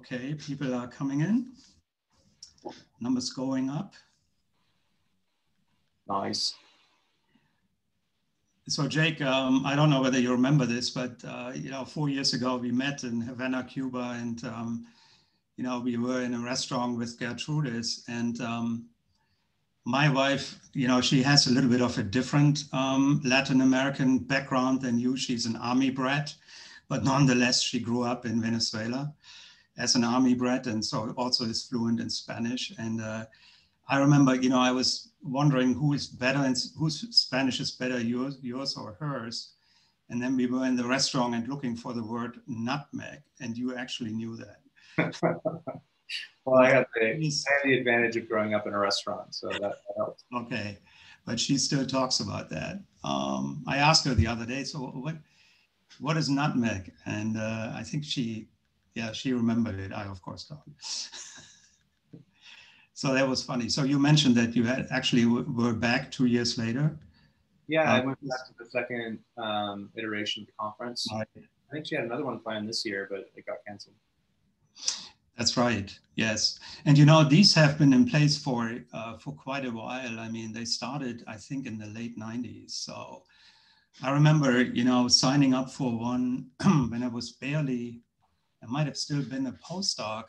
Okay, people are coming in. Numbers going up. Nice. So Jake, um, I don't know whether you remember this, but uh, you know, four years ago we met in Havana, Cuba, and um, you know, we were in a restaurant with Gertrudis, and um, my wife, you know, she has a little bit of a different um, Latin American background than you. She's an army brat, but nonetheless, she grew up in Venezuela as an army brat, and so also is fluent in Spanish. And uh, I remember, you know, I was wondering who is better and whose Spanish is better, yours, yours or hers. And then we were in the restaurant and looking for the word nutmeg, and you actually knew that. well, I got the, I had the advantage of growing up in a restaurant, so that, that helped. Okay, but she still talks about that. Um, I asked her the other day, so what, what is nutmeg? And uh, I think she, yeah, she remembered it. I of course don't. So that was funny. So you mentioned that you had actually were back two years later. Yeah, uh, I went back to the second um, iteration of the conference. Right. I think she had another one planned this year, but it got canceled. That's right. Yes, and you know these have been in place for uh, for quite a while. I mean, they started I think in the late '90s. So I remember you know signing up for one when I was barely, I might have still been a postdoc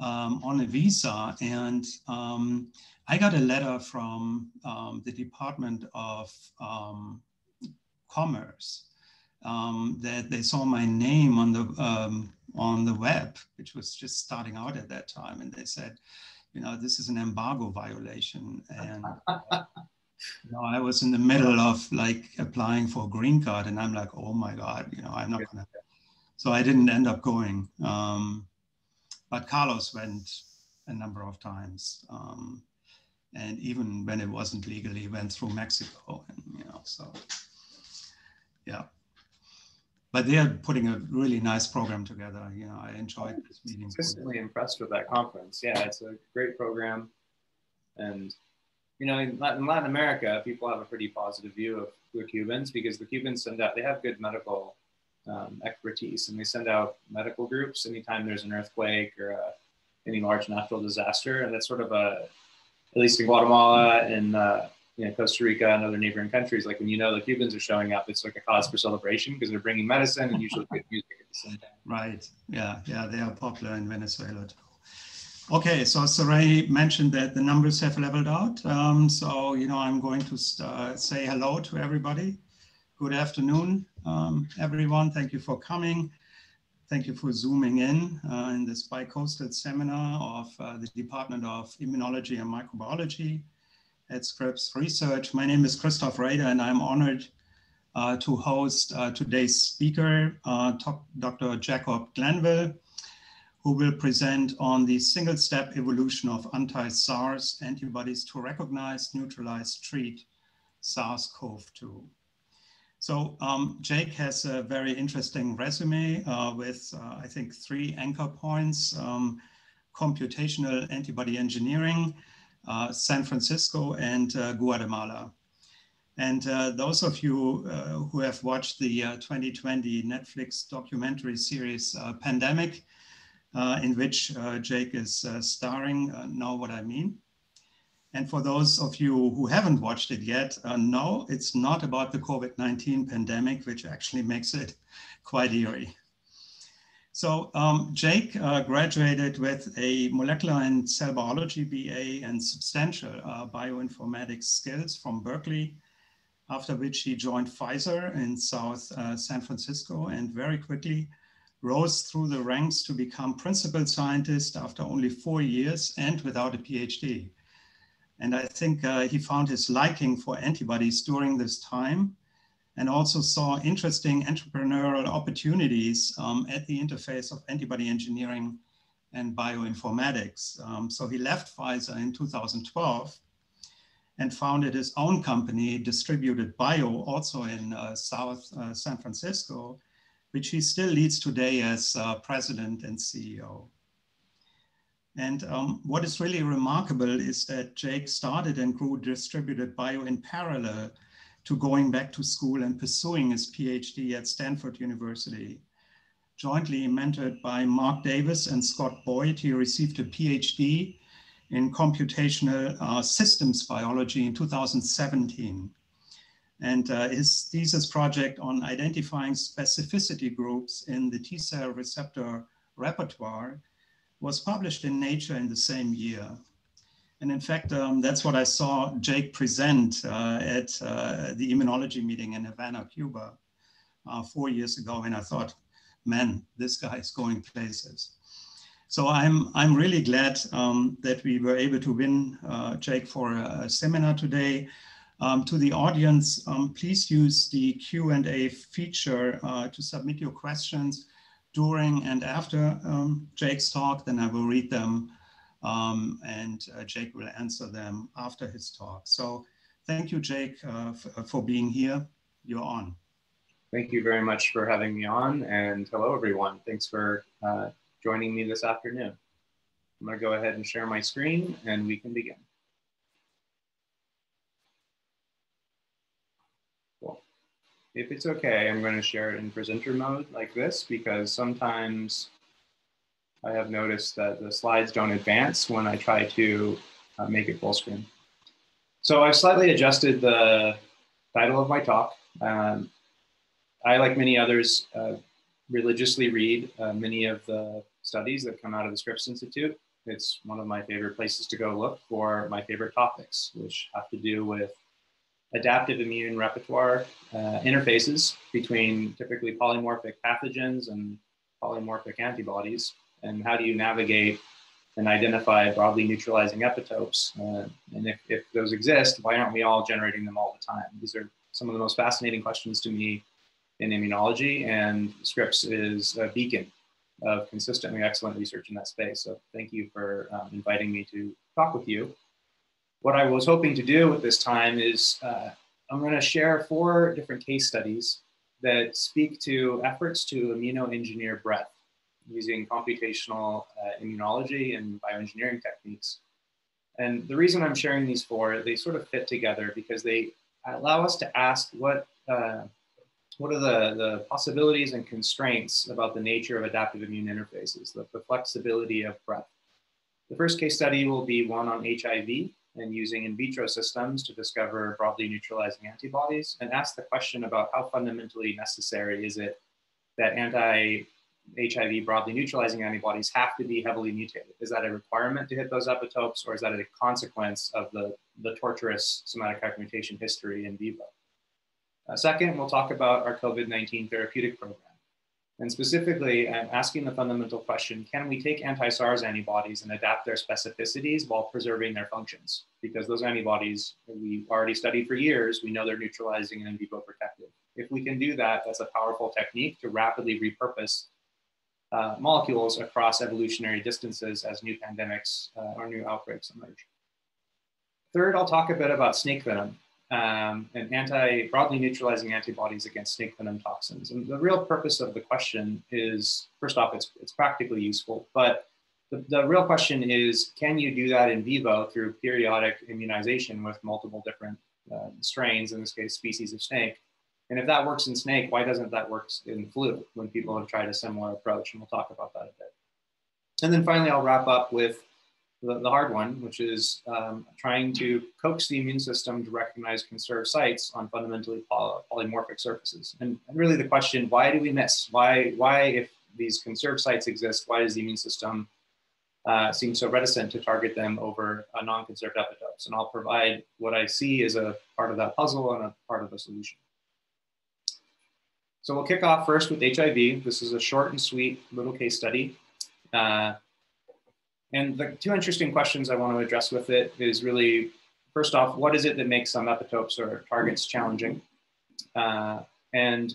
um, on a visa. And um, I got a letter from um, the Department of um, Commerce um, that they saw my name on the um, on the web, which was just starting out at that time, and they said, you know, this is an embargo violation, and. you know, I was in the middle of like applying for a green card, and I'm like, oh my god, you know, I'm not gonna. So I didn't end up going. Um, but Carlos went a number of times. Um, and even when it wasn't legal, he went through Mexico, and you know, so yeah. But they are putting a really nice program together. You know, I enjoyed this meeting. Consistently impressed with that conference. Yeah, it's a great program, and you know, in Latin, in Latin America, people have a pretty positive view of the Cubans because the Cubans send out they have good medical um, expertise, and they send out medical groups anytime there's an earthquake or uh, any large natural disaster, and that's sort of a, at least in Guatemala and uh, you know Costa Rica and other neighboring countries, like when you know the Cubans are showing up, it's like a cause for celebration because they're bringing medicine and usually good music at the same time. Right. Yeah. Yeah. They are popular in Venezuela too. Okay, so Saray mentioned that the numbers have leveled out. Um, so, you know, I'm going to uh, say hello to everybody. Good afternoon, um, everyone. Thank you for coming. Thank you for zooming in uh, in this bi-coastal seminar of uh, the Department of Immunology and Microbiology at Scripps Research. My name is Christoph Rader and I'm honored uh, to host uh, today's speaker, uh, Dr. Jacob Glanville, who will present on the single-step evolution of anti-SARS antibodies to recognize, neutralize, treat SARS-CoV-2. So um, Jake has a very interesting resume uh, with, uh, I think, three anchor points, um, computational antibody engineering, uh, San Francisco, and uh, Guatemala. And uh, those of you uh, who have watched the 2020 Netflix documentary series Pandemic, in which Jake is starring, know what I mean. And for those of you who haven't watched it yet, uh, no, it's not about the COVID-19 pandemic, which actually makes it quite eerie. So um, Jake uh, graduated with a molecular and cell biology BA and substantial uh, bioinformatics skills from Berkeley, after which he joined Pfizer in South uh, San Francisco and very quickly rose through the ranks to become principal scientist after only four years and without a PhD. And I think uh, he found his liking for antibodies during this time and also saw interesting entrepreneurial opportunities um, at the interface of antibody engineering and bioinformatics. Um, so he left Pfizer in 2012 and founded his own company, Distributed Bio, also in uh, South uh, San Francisco, which he still leads today as uh, president and CEO. And um, what is really remarkable is that Jake started and grew distributed bio in parallel to going back to school and pursuing his PhD at Stanford University. jointly mentored by Mark Davis and Scott Boyd. He received a PhD in computational uh, systems biology in 2017. And uh, his thesis project on identifying specificity groups in the T cell receptor repertoire was published in Nature in the same year. And in fact, um, that's what I saw Jake present uh, at uh, the immunology meeting in Havana, Cuba, uh, four years ago. And I thought, man, this guy is going places. So I'm, I'm really glad um, that we were able to win uh, Jake for a, a seminar today. Um, to the audience, um, please use the Q&A feature uh, to submit your questions during and after um, Jake's talk, then I will read them um, and uh, Jake will answer them after his talk. So thank you, Jake, uh, uh, for being here. You're on. Thank you very much for having me on and hello everyone. Thanks for uh, joining me this afternoon. I'm gonna go ahead and share my screen and we can begin. Cool. If it's okay, I'm gonna share it in presenter mode like this because sometimes I have noticed that the slides don't advance when I try to uh, make it full screen. So I've slightly adjusted the title of my talk. Um, I, like many others, uh, religiously read uh, many of the studies that come out of the Scripps Institute. It's one of my favorite places to go look for my favorite topics, which have to do with adaptive immune repertoire uh, interfaces between typically polymorphic pathogens and polymorphic antibodies and how do you navigate and identify broadly neutralizing epitopes? Uh, and if, if those exist, why aren't we all generating them all the time? These are some of the most fascinating questions to me in immunology, and Scripps is a beacon of consistently excellent research in that space. So thank you for um, inviting me to talk with you. What I was hoping to do with this time is uh, I'm going to share four different case studies that speak to efforts to immunoengineer breadth using computational uh, immunology and bioengineering techniques. And the reason I'm sharing these four, they sort of fit together because they allow us to ask what, uh, what are the, the possibilities and constraints about the nature of adaptive immune interfaces, the, the flexibility of breadth. The first case study will be one on HIV and using in vitro systems to discover broadly neutralizing antibodies and ask the question about how fundamentally necessary is it that anti HIV broadly neutralizing antibodies have to be heavily mutated? Is that a requirement to hit those epitopes, or is that a consequence of the, the torturous somatic hypermutation history in vivo? Uh, second, we'll talk about our COVID 19 therapeutic program. And specifically, I'm asking the fundamental question can we take anti SARS antibodies and adapt their specificities while preserving their functions? Because those antibodies we already studied for years, we know they're neutralizing and in vivo protective. If we can do that, that's a powerful technique to rapidly repurpose uh, molecules across evolutionary distances as new pandemics uh, or new outbreaks emerge. Third, I'll talk a bit about snake venom um, and anti broadly neutralizing antibodies against snake venom toxins. And the real purpose of the question is, first off, it's, it's practically useful, but the, the real question is, can you do that in vivo through periodic immunization with multiple different uh, strains, in this case, species of snake? And if that works in snake, why doesn't that work in flu when people have tried a similar approach? And we'll talk about that a bit. And then finally, I'll wrap up with the, the hard one, which is um, trying to coax the immune system to recognize conserved sites on fundamentally poly polymorphic surfaces. And, really the question, why do we miss? Why, why, if these conserved sites exist, why does the immune system uh, seem so reticent to target them over a non-conserved epitopes? And I'll provide what I see as a part of that puzzle and a part of the solution. So we'll kick off first with HIV. This is a short and sweet little case study. Uh, and the two interesting questions I want to address with it is really, first off, what is it that makes some epitopes or targets challenging? Uh, and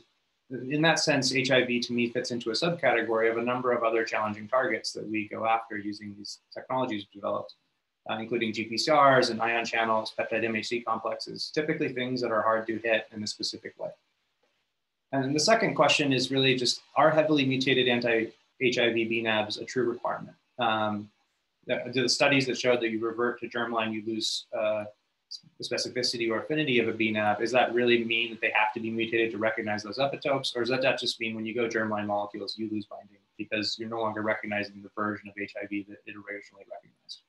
in that sense, HIV to me fits into a subcategory of a number of other challenging targets that we go after using these technologies developed, uh, including GPCRs and ion channels, peptide MHC complexes, typically things that are hard to hit in a specific way. And the second question is really just, are heavily mutated anti-HIV BNABs a true requirement? Um, the, the, studies that showed that you revert to germline, you lose uh, specificity or affinity of a BNAB, does that really mean that they have to be mutated to recognize those epitopes? Or does that just mean when you go germline molecules, you lose binding because you're no longer recognizing the version of HIV that it originally recognized?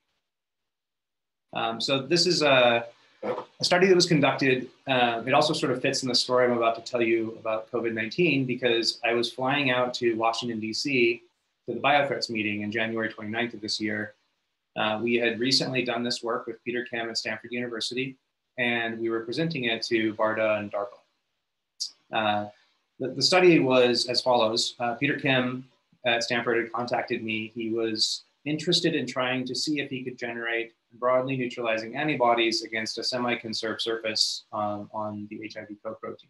Um, so this is a, a, study that was conducted. Uh, it also sort of fits in the story I'm about to tell you about COVID-19 because I was flying out to Washington, DC to the BioThreats meeting in January 29th of this year. Uh, we had recently done this work with Peter Kim at Stanford University, and we were presenting it to BARDA and DARPA. Uh, the, the, study was as follows. Uh, Peter Kim at Stanford had contacted me. He was interested in trying to see if he could generate broadly neutralizing antibodies against a semi-conserved surface um, on the HIV co-protein.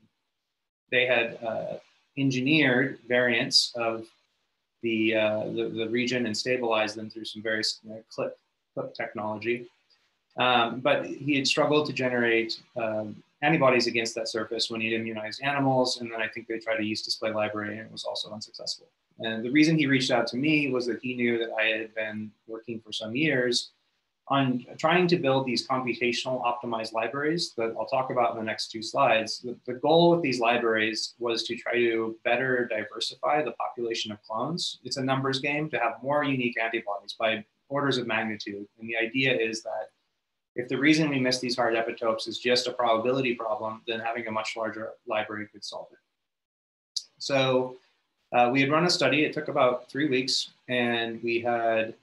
They had uh, engineered variants of the, uh, the, the, region and stabilize them through some various you know, clip, clip technology. Um, but he had struggled to generate um, antibodies against that surface when he immunized animals. And then I think they tried a yeast display library and it was also unsuccessful. And the reason he reached out to me was that he knew that I had been working for some years on trying to build these computational optimized libraries that I'll talk about in the next two slides. The, the, goal with these libraries was to try to better diversify the population of clones. It's a numbers game to have more unique antibodies by orders of magnitude. And the idea is that if the reason we miss these hard epitopes is just a probability problem, then having a much larger library could solve it. So uh, we had run a study, it took about three weeks, and we had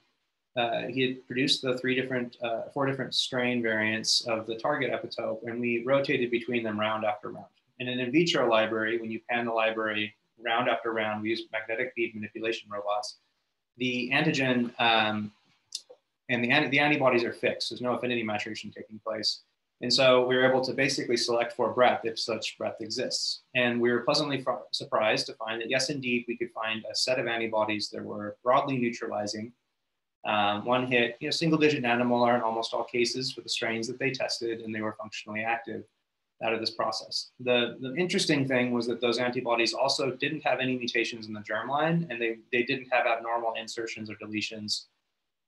uh, he had produced the three different, uh, four different strain variants of the target epitope, and we rotated between them round after round. In an in vitro library, when you pan the library round after round, we use magnetic bead manipulation robots. The antigen um, and the, the antibodies are fixed. There's no affinity maturation taking place. And so we were able to basically select for breadth if such breadth exists. And we were pleasantly surprised to find that yes, indeed, we could find a set of antibodies that were broadly neutralizing um, one hit, you know, single digit nanomolar in almost all cases for the strains that they tested, and they were functionally active out of this process. The, the interesting thing was that those antibodies also didn't have any mutations in the germline, and they, they didn't have abnormal insertions or deletions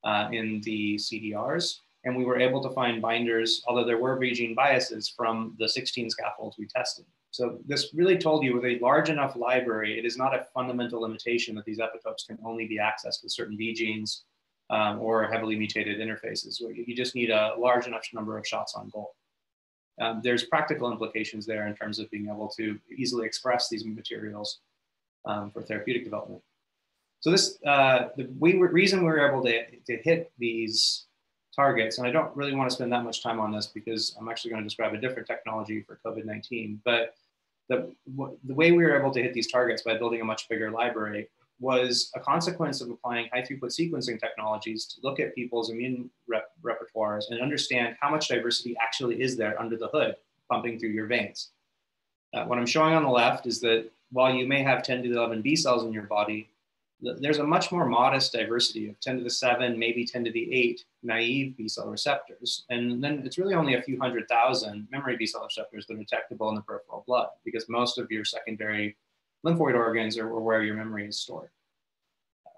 uh, in the CDRs. And we were able to find binders, although there were gene biases from the 16 scaffolds we tested. So this really told you with a large enough library, it is not a fundamental limitation that these epitopes can only be accessed with certain V genes um, or heavily mutated interfaces. You just need a large enough number of shots on goal. Um, there's practical implications there in terms of being able to easily express these materials um, for therapeutic development. So this, uh, the we were, reason we were able to, to hit these targets, and I don't really want to spend that much time on this because I'm actually going to describe a different technology for COVID-19, but the, the way we were able to hit these targets by building a much bigger library was a consequence of applying high throughput sequencing technologies to look at people's immune rep repertoires and understand how much diversity actually is there under the hood pumping through your veins. Uh, what I'm showing on the left is that while you may have 10 to the 11 B cells in your body, there's a much more modest diversity of 10 to the 7, maybe 10 to the 8 naive B cell receptors. And then it's really only a few hundred thousand memory B cell receptors that are detectable in the peripheral blood because most of your secondary lymphoid organs are where your memory is stored.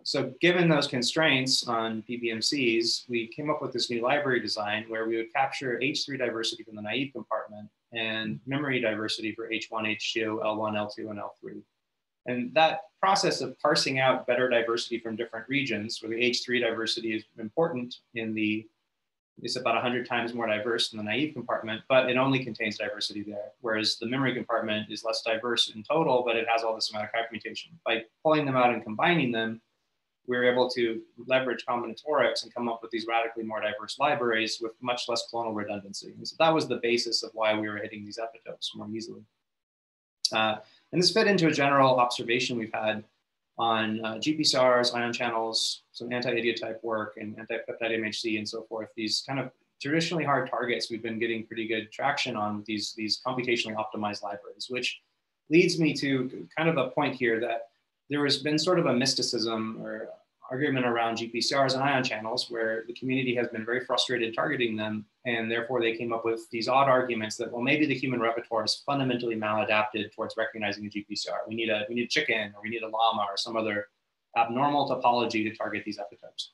So given those constraints on PBMCs, we came up with this new library design where we would capture H3 diversity from the naive compartment and memory diversity for H1, H2, L1, L2, and L3. And that process of parsing out better diversity from different regions, where the H3 diversity is important in the it's about 100 times more diverse than the naive compartment, but it only contains diversity there. Whereas the memory compartment is less diverse in total, but it has all this somatic hypermutation. By pulling them out and combining them, we're able to leverage combinatorics and come up with these radically more diverse libraries with much less clonal redundancy. And so that was the basis of why we were hitting these epitopes more easily. Uh, and this fit into a general observation we've had on uh, GPCRs, ion channels, some anti-idiotype work and anti-peptide MHC and so forth. These kind of traditionally hard targets we've been getting pretty good traction on with these, these computationally optimized libraries, which leads me to kind of a point here that there has been sort of a mysticism or argument around GPCRs and ion channels where the community has been very frustrated targeting them. And therefore they came up with these odd arguments that, well, maybe the human repertoire is fundamentally maladapted towards recognizing a GPCR. We need a, we need a chicken or we need a llama or some other abnormal topology to target these epitopes.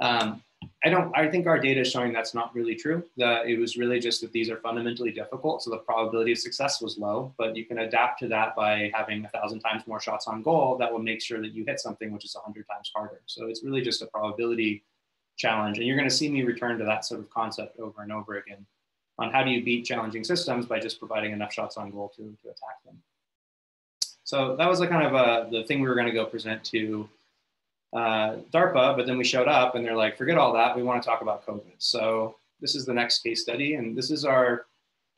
Um, I don't, I think our data is showing that's not really true. That it was really just that these are fundamentally difficult. So the probability of success was low, but you can adapt to that by having a thousand times more shots on goal that will make sure that you hit something which is a hundred times harder. So it's really just a probability challenge. And you're going to see me return to that sort of concept over and over again on how do you beat challenging systems by just providing enough shots on goal to, to attack them. So that was the kind of uh, the thing we were going to go present to uh, DARPA, but then we showed up and they're like, forget all that. We want to talk about COVID. So this is the next case study. And this is our,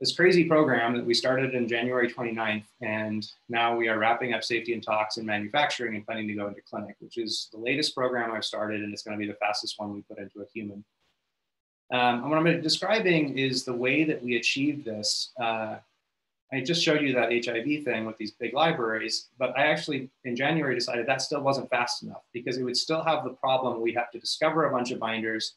this crazy program that we started in January 29th. And now we are wrapping up safety and tox and manufacturing and planning to go into clinic, which is the latest program I've started. And it's going to be the fastest one we put into a human. Um, and what I'm describing is the way that we achieved this uh, I just showed you that HIV thing with these big libraries, but I actually in January decided that still wasn't fast enough because it would still have the problem we have to discover a bunch of binders,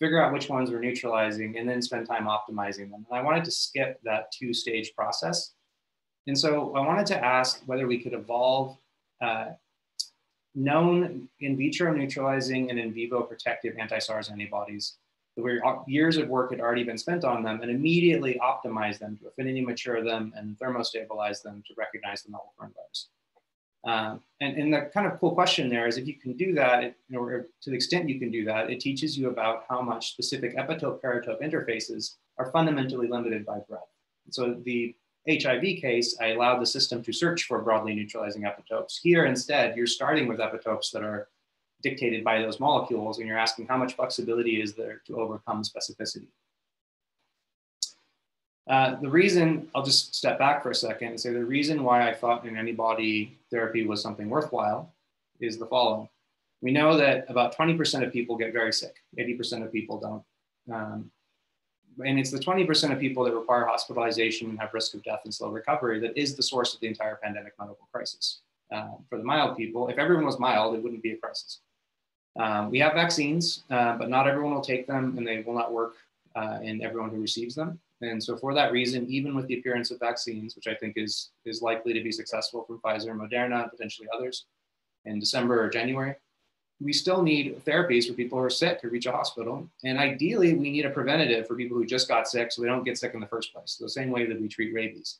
figure out which ones we're neutralizing, and then spend time optimizing them. And I wanted to skip that two stage process. And so I wanted to ask whether we could evolve uh, known in vitro neutralizing and in vivo protective anti-SARS antibodies where years of work had already been spent on them and immediately optimize them to affinity mature them and thermostabilize them to recognize the novel coronavirus. Um, and, and the kind of cool question there is if you can do that, it, or to the extent you can do that, it teaches you about how much specific epitope-paratope interfaces are fundamentally limited by breadth. So the HIV case, I allowed the system to search for broadly neutralizing epitopes. Here instead, you're starting with epitopes that are dictated by those molecules, and you're asking how much flexibility is there to overcome specificity. Uh, the reason, I'll just step back for a second and say the reason why I thought an antibody therapy was something worthwhile is the following. We know that about 20% of people get very sick, 80% of people don't. Um, and it's the 20% of people that require hospitalization and have risk of death and slow recovery that is the source of the entire pandemic medical crisis. Uh, for the mild people, if everyone was mild, it wouldn't be a crisis. Um, we have vaccines, uh, but not everyone will take them and they will not work uh, in everyone who receives them. And so for that reason, even with the appearance of vaccines, which I think is, is likely to be successful from Pfizer and Moderna, and potentially others in December or January, we still need therapies for people who are sick who reach a hospital. And ideally, we need a preventative for people who just got sick so they don't get sick in the first place, the same way that we treat rabies.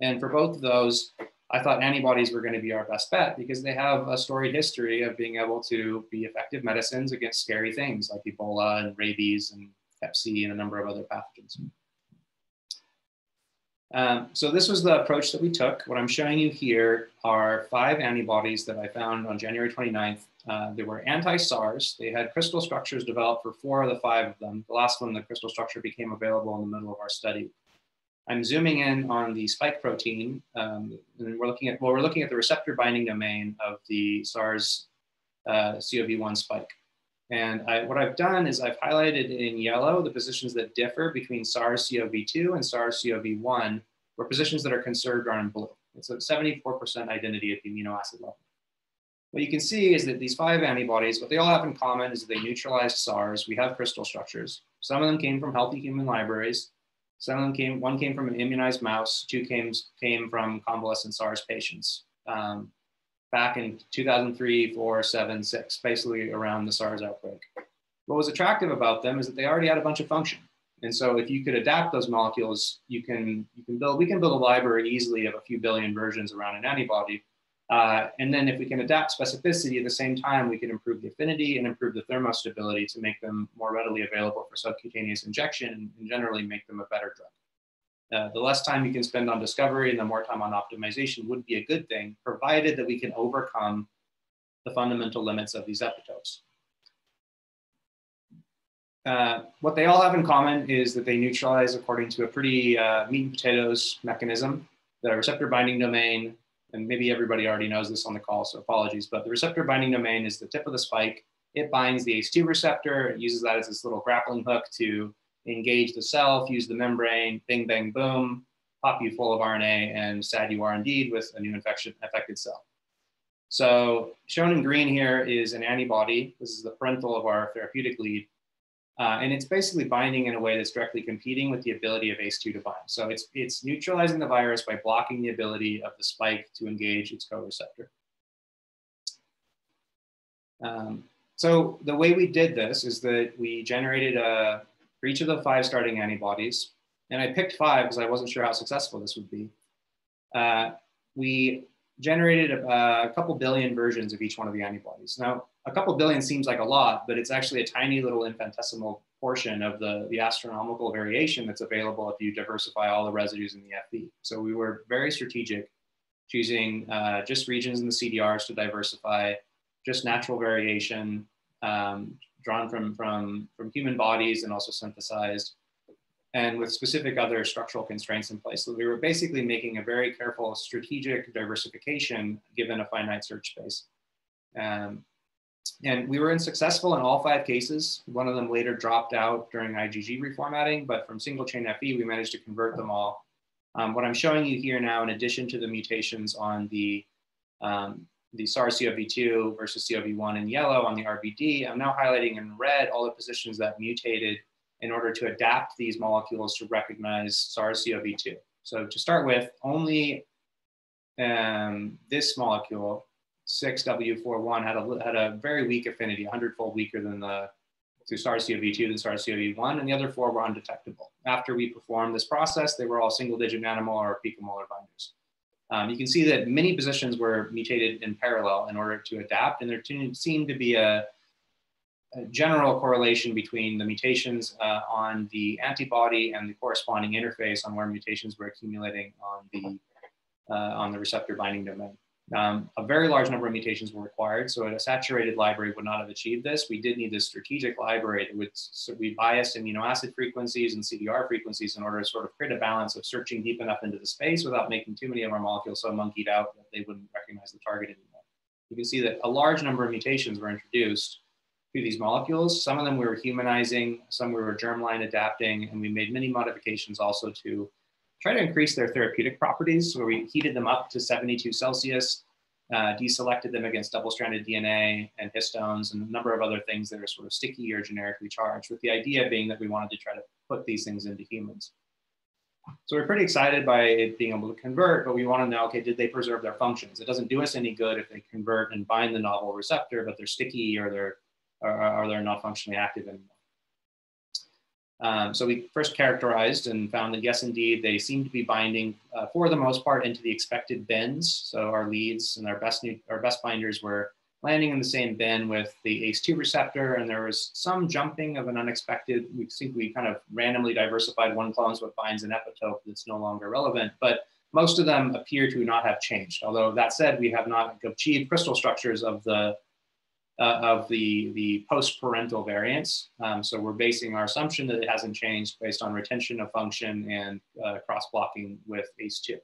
And for both of those, I thought antibodies were going to be our best bet because they have a storied history of being able to be effective medicines against scary things like Ebola and rabies and Hep C and a number of other pathogens. Um, so this was the approach that we took. What I'm showing you here are five antibodies that I found on January 29th. Uh, they were anti-SARS. They had crystal structures developed for four of the five of them. The last one, the crystal structure became available in the middle of our study. I'm zooming in on the spike protein, um, and we're looking at well, we're looking at the receptor binding domain of the SARS uh, CoV1 spike. And I, what I've done is I've highlighted in yellow the positions that differ between SARS-CoV-2 and SARS-CoV-1, where positions that are conserved are in blue. It's a 74% identity at the amino acid level. What you can see is that these five antibodies, what they all have in common is that they neutralized SARS. We have crystal structures. Some of them came from healthy human libraries. Some of them came, one came from an immunized mouse, two came, came from convalescent SARS patients um, back in 2003, four, seven, six, basically around the SARS outbreak. What was attractive about them is that they already had a bunch of function. And so if you could adapt those molecules, you can, you can build, we can build a library easily of a few billion versions around an antibody uh, and then if we can adapt specificity at the same time, we can improve the affinity and improve the thermostability to make them more readily available for subcutaneous injection and generally make them a better drug. Uh, the less time you can spend on discovery and the more time on optimization would be a good thing, provided that we can overcome the fundamental limits of these epitopes. Uh, what they all have in common is that they neutralize according to a pretty uh, meat and potatoes mechanism. The receptor binding domain and maybe everybody already knows this on the call, so apologies, but the receptor binding domain is the tip of the spike. It binds the ACE2 receptor. It uses that as this little grappling hook to engage the cell, fuse the membrane, bing, bang, boom, pop you full of RNA, and sad you are indeed with a new infection affected cell. So shown in green here is an antibody. This is the parental of our therapeutic lead. Uh, and it's basically binding in a way that's directly competing with the ability of ACE2 to bind. So it's, it's neutralizing the virus by blocking the ability of the spike to engage its co-receptor. Um, so the way we did this is that we generated a, for each of the five starting antibodies, and I picked five because I wasn't sure how successful this would be. Uh, we generated a, a, couple billion versions of each one of the antibodies. Now, a couple billion seems like a lot, but it's actually a tiny little infinitesimal portion of the, the astronomical variation that's available if you diversify all the residues in the FV. So we were very strategic, choosing uh, just regions in the CDRs to diversify, just natural variation um, drawn from, from, from human bodies and also synthesized and with specific other structural constraints in place. So we were basically making a very careful strategic diversification given a finite search space. Um, and we were successful in all five cases. One of them later dropped out during IgG reformatting, but from single chain FE, we managed to convert them all. Um, what I'm showing you here now, in addition to the mutations on the, um, the SARS-CoV-2 versus CoV-1 in yellow on the RBD, I'm now highlighting in red all the positions that mutated in order to adapt these molecules to recognize SARS-CoV-2. So to start with, only um, this molecule, 6W41, had a, had a very weak affinity, 100-fold weaker than the to SARS-CoV-2 than SARS-CoV-1, and the other four were undetectable. After we performed this process, they were all single-digit nanomolar or picomolar binders. Um, you can see that many positions were mutated in parallel in order to adapt, and there seemed to be a, a general correlation between the mutations uh, on the antibody and the corresponding interface on where mutations were accumulating on the, uh, on the receptor binding domain. Um, a very large number of mutations were required, so a saturated library would not have achieved this. We did need this strategic library that would so we biased amino acid frequencies and CDR frequencies in order to sort of create a balance of searching deep enough into the space without making too many of our molecules so monkeyed out that they wouldn't recognize the target anymore. You can see that a large number of mutations were introduced to these molecules. Some of them we were humanizing, some we were germline adapting, and we made many modifications also to try to increase their therapeutic properties. So we heated them up to 72 Celsius, uh, deselected them against double-stranded DNA and histones and a number of other things that are sort of sticky or generically charged, with the idea being that we wanted to try to put these things into humans. So we're pretty excited by it being able to convert, but we want to know, okay, did they preserve their functions? It doesn't do us any good if they convert and bind the novel receptor, but they're sticky or they're or they're not functionally active anymore. Um, so we first characterized and found that yes, indeed, they seem to be binding uh, for the most part into the expected bins. So our leads and our best new, our best binders were landing in the same bin with the ACE2 receptor, and there was some jumping of an unexpected. We think we kind of randomly diversified one clone so it binds an epitope that's no longer relevant, but most of them appear to not have changed. Although that said, we have not achieved crystal structures of the uh, of the, the post-parental variants. Um, so we're basing our assumption that it hasn't changed based on retention of function and uh, cross-blocking with ACE2.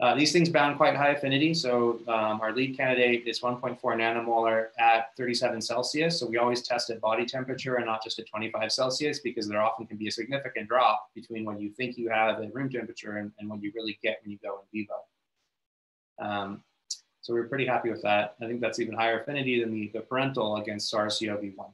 Uh, these things bound quite high affinity. So um, our lead candidate is 1.4 nanomolar at 37 Celsius. So we always test at body temperature and not just at 25 Celsius because there often can be a significant drop between what you think you have at room temperature and, and what you really get when you go in vivo. Um, so we are pretty happy with that. I think that's even higher affinity than the, the parental against SARS-CoV-1.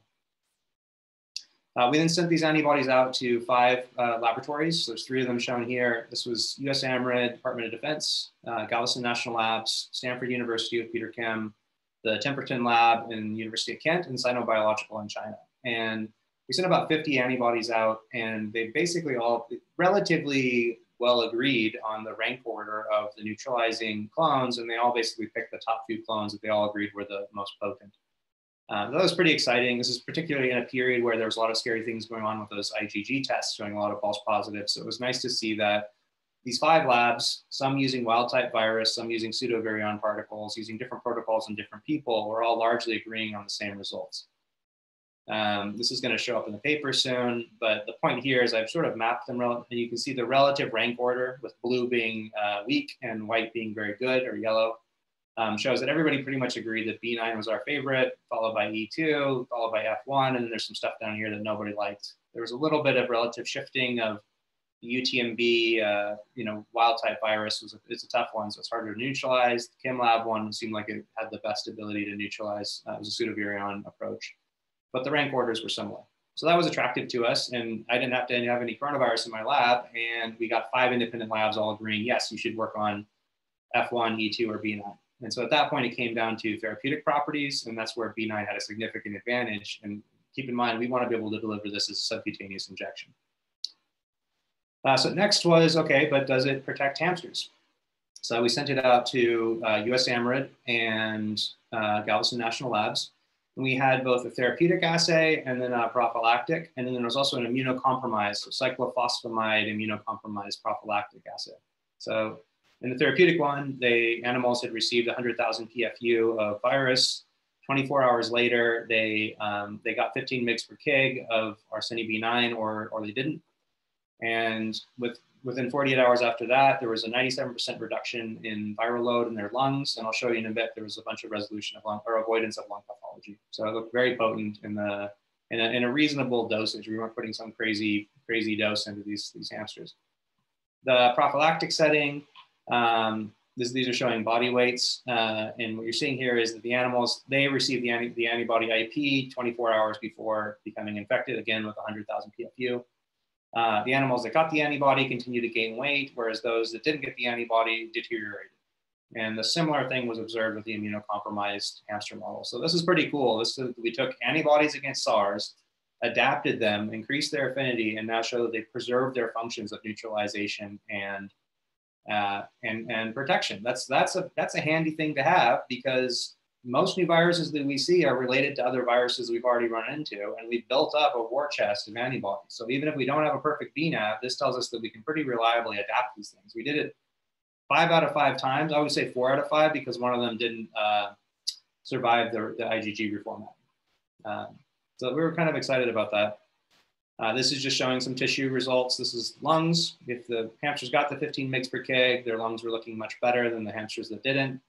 Uh, we then sent these antibodies out to five uh, laboratories. So there's three of them shown here. This was USAMRIID, Department of Defense, uh, Galveston National Labs, Stanford University with Peter Kim, the Temperton Lab in University of Kent, and Sinobiological in China. And we sent about 50 antibodies out, and they basically all relatively well agreed on the rank order of the neutralizing clones, and they all basically picked the top few clones that they all agreed were the most potent. Um, that was pretty exciting. This is particularly in a period where there was a lot of scary things going on with those IgG tests showing a lot of false positives. So it was nice to see that these five labs, some using wild type virus, some using pseudovirion particles, using different protocols in different people, were all largely agreeing on the same results. Um, this is going to show up in the paper soon, but the point here is I've sort of mapped them, and you can see the relative rank order with blue being uh, weak and white being very good or yellow. Um, shows that everybody pretty much agreed that B9 was our favorite, followed by E2, followed by F1, and then there's some stuff down here that nobody liked. There was a little bit of relative shifting of UTMB, uh, you know, wild type virus was a, it's a tough one, so it's harder to neutralize. The ChemLab one seemed like it had the best ability to neutralize. Uh, it was a pseudovirion approach but the rank orders were similar. So that was attractive to us. And I didn't have to have any coronavirus in my lab. And we got five independent labs all agreeing, yes, you should work on F1, E2, or B9. And so at that point, it came down to therapeutic properties, and that's where B9 had a significant advantage. And keep in mind, we want to be able to deliver this as a subcutaneous injection. Uh, so next was, okay, but does it protect hamsters? So we sent it out to uh, USAMRIID and uh, Galveston National Labs. We had both a therapeutic assay and then a prophylactic. And then there was also an immunocompromised, so cyclophosphamide immunocompromised prophylactic assay. So in the therapeutic one, the animals had received 100,000 PFU of virus. 24 hours later, they, um, they got 15 mg per kg of Arseni B9 or, or they didn't. And with, within 48 hours after that, there was a 97% reduction in viral load in their lungs. And I'll show you in a bit, there was a bunch of resolution of lung or avoidance of lung pathology. So it looked very potent in the in a, in a reasonable dosage. We weren't putting some crazy, crazy dose into these, these hamsters. The prophylactic setting, um, this, these are showing body weights. Uh, and what you're seeing here is that the animals, they receive the, anti, the antibody IP 24 hours before becoming infected, again with 100,000 PFU. Uh, the animals that got the antibody continued to gain weight, whereas those that didn't get the antibody deteriorated. And the similar thing was observed with the immunocompromised hamster model. So this is pretty cool. This is, we took antibodies against SARS, adapted them, increased their affinity, and now show that they preserved their functions of neutralization and uh, and and protection. That's that's a that's a handy thing to have because most new viruses that we see are related to other viruses we've already run into, and we've built up a war chest of antibodies. So even if we don't have a perfect BNAV, this tells us that we can pretty reliably adapt these things. We did it five out of five times. I would say four out of five because one of them didn't uh, survive the, the IgG reformat. Um, so we were kind of excited about that. Uh, this is just showing some tissue results. This is lungs. If the hamsters got the 15 mg per kg, their lungs were looking much better than the hamsters that didn't.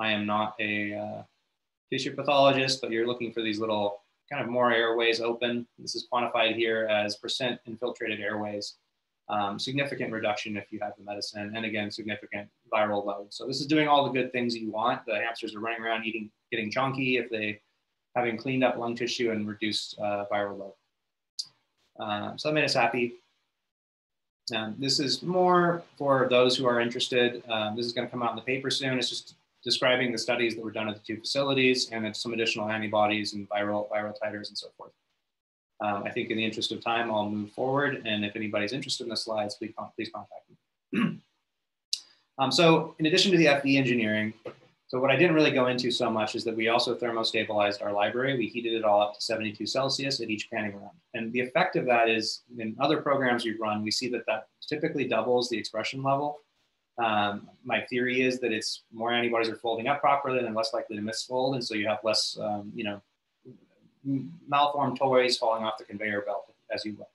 I am not a uh, tissue pathologist, but you're looking for these little kind of more airways open. This is quantified here as percent infiltrated airways. Um, significant reduction if you have the medicine, and again, significant viral load. So this is doing all the good things you want. The hamsters are running around eating, getting chunky if they having cleaned up lung tissue and reduced uh, viral load. Um, so that made us happy. Um, this is more for those who are interested. Um, this is going to come out in the paper soon. It's just describing the studies that were done at the two facilities and some additional antibodies and viral, viral titers and so forth. Um, I think in the interest of time, I'll move forward. And if anybody's interested in the slides, please, please contact me. um, so in addition to the FE engineering, so what I didn't really go into so much is that we also thermostabilized our library. We heated it all up to 72 Celsius at each panning round. And the effect of that is in other programs we've run, we see that that typically doubles the expression level. Um, my theory is that it's more antibodies are folding up properly and less likely to misfold. And so you have less, um, you know, malformed toys falling off the conveyor belt as you will.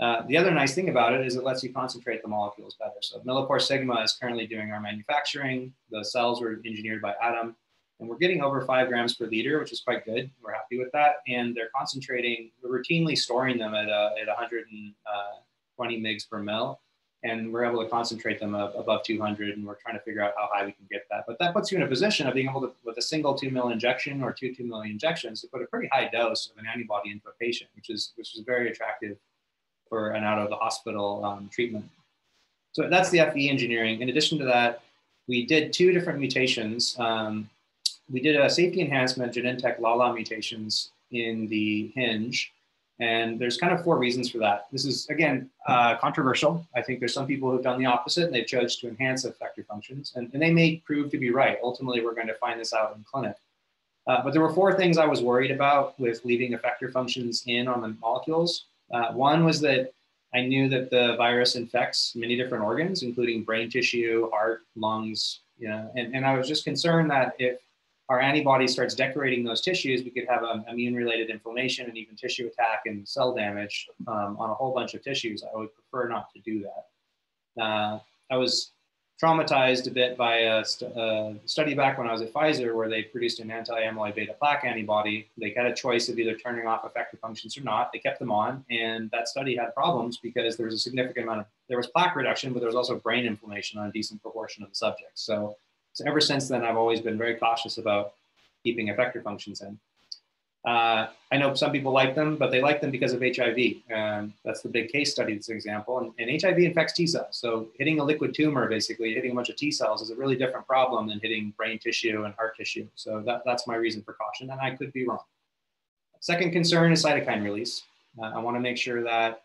Uh, the other nice thing about it is it lets you concentrate the molecules better. So Millipore Sigma is currently doing our manufacturing. The cells were engineered by Adam, and we're getting over five grams per liter, which is quite good. We're happy with that. And they're concentrating, routinely storing them at, uh, at 120 uh, mgs per mil and we're able to concentrate them above 200 and we're trying to figure out how high we can get that. But that puts you in a position of being able to with a single 2 mil injection or two 2 mil injections to put a pretty high dose of an antibody into a patient which is which is very attractive for an out of the hospital um, treatment. So that's the fe engineering. In addition to that we did two different mutations. Um, we did a safety enhancement genentech lala mutations in the hinge and there's kind of four reasons for that. This is, again, uh, controversial. I think there's some people who've done the opposite and they've chose to enhance effector functions, and, and they may prove to be right. Ultimately, we're going to find this out in clinic. Uh, but there were four things I was worried about with leaving effector functions in on the molecules. Uh, one was that I knew that the virus infects many different organs, including brain tissue, heart, lungs, you know, and, and I was just concerned that if our antibody starts decorating those tissues, we could have um, immune-related inflammation and even tissue attack and cell damage um, on a whole bunch of tissues. I would prefer not to do that. Uh, I was traumatized a bit by a, st a, study back when I was at Pfizer where they produced an anti-amyloid beta plaque antibody. They had a choice of either turning off effector functions or not. They kept them on, and that study had problems because there was a significant amount of there was plaque reduction, but there was also brain inflammation on a decent proportion of the subjects. So so ever since then, I've always been very cautious about keeping effector functions in. Uh, I know some people like them, but they like them because of HIV. And that's the big case study, this example. And, and, HIV infects T cells. So hitting a liquid tumor, basically hitting a bunch of T cells is a really different problem than hitting brain tissue and heart tissue. So that, that's my reason for caution, and I could be wrong. Second concern is cytokine release. Uh, I wanna make sure that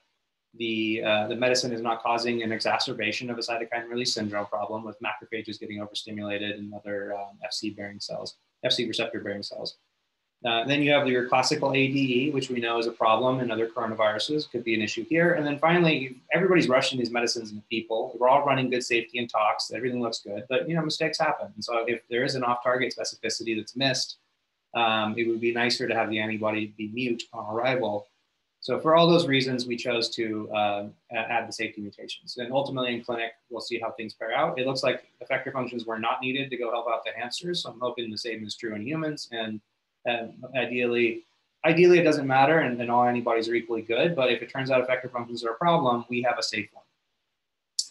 the, uh, the medicine is not causing an exacerbation of a cytokine release syndrome problem with macrophages getting overstimulated and other um, FC bearing cells, FC receptor bearing cells. Uh, then you have your classical ADE, which we know is a problem in other coronaviruses, could be an issue here. And then finally, everybody's rushing these medicines into people. We're all running good safety and talks. Everything looks good, but you know mistakes happen. And so if there is an off-target specificity that's missed, um, it would be nicer to have the antibody be mute on arrival. So for all those reasons, we chose to uh, add the safety mutations. And ultimately in clinic, we'll see how things pair out. It looks like effector functions were not needed to go help out the hamsters. So I'm hoping the same is true in humans. And and ideally, ideally it doesn't matter and, all antibodies are equally good, but if it turns out effector functions are a problem, we have a safe one.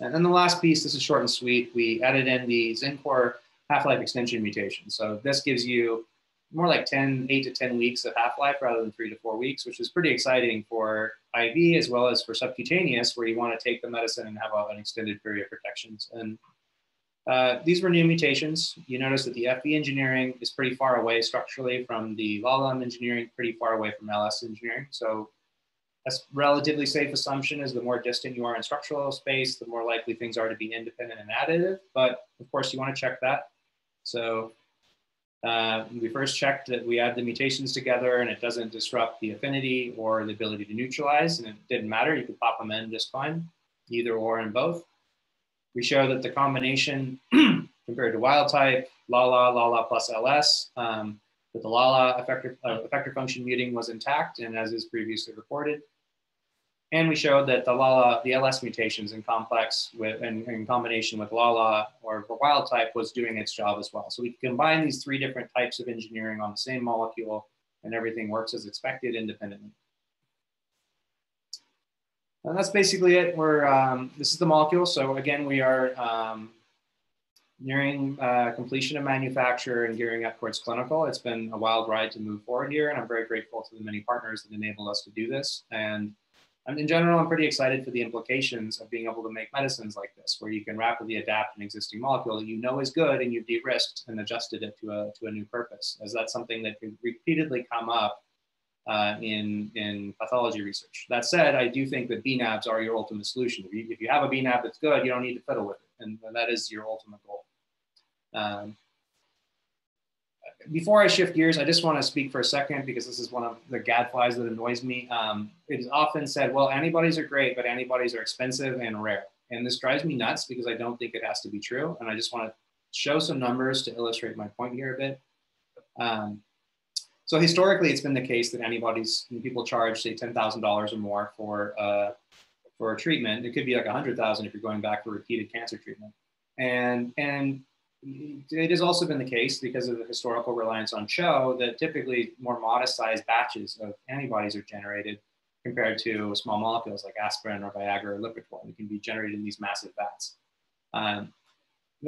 And then the last piece, this is short and sweet, we added in the Xencor half-life extension mutation. So this gives you more like 10, eight to 10 weeks of half-life rather than three to four weeks, which is pretty exciting for IV as well as for subcutaneous, where you want to take the medicine and have an extended period of protections. And uh, these were new mutations. You notice that the FV engineering is pretty far away structurally from the LALAM engineering, pretty far away from LS engineering. So a relatively safe assumption is the more distant you are in structural space, the more likely things are to be independent and additive. But of course, you want to check that. So uh, we first checked that we add the mutations together and it doesn't disrupt the affinity or the ability to neutralize. And it didn't matter. You could pop them in just fine, either or in both we show that the combination compared to wild type, LALA, LALA plus LS, um, that the LALA effector, uh, effector function muting was intact and as is previously reported. And we showed that the LALA, the LS mutations in complex with, in, in combination with LALA or the wild type was doing its job as well. So we combine these three different types of engineering on the same molecule and everything works as expected independently. And that's basically it. We're, um, this is the molecule. So again, we are um, nearing uh, completion of manufacture and gearing up towards clinical. It's been a wild ride to move forward here, and I'm very grateful to the many partners that enabled us to do this. And in general, I'm pretty excited for the implications of being able to make medicines like this, where you can rapidly adapt an existing molecule that you know is good and you've de-risked and adjusted it to a, to a new purpose, as that's something that can repeatedly come up uh, in, in pathology research. That said, I do think that BNABs are your ultimate solution. If you, if you have a BNAB that's good, you don't need to fiddle with it. And that is your ultimate goal. Um, before I shift gears, I just want to speak for a second because this is one of the gadflies that annoys me. Um, it is often said, well, antibodies are great, but antibodies are expensive and rare. And this drives me nuts because I don't think it has to be true. And I just want to show some numbers to illustrate my point here a bit. Um, so historically, it's been the case that antibodies, people charge say ten thousand dollars or more for uh, for a treatment. It could be like a hundred thousand if you're going back for repeated cancer treatment. And and it has also been the case because of the historical reliance on CHO that typically more modest sized batches of antibodies are generated compared to small molecules like aspirin or Viagra or Lipitor that can be generated in these massive vats. Um,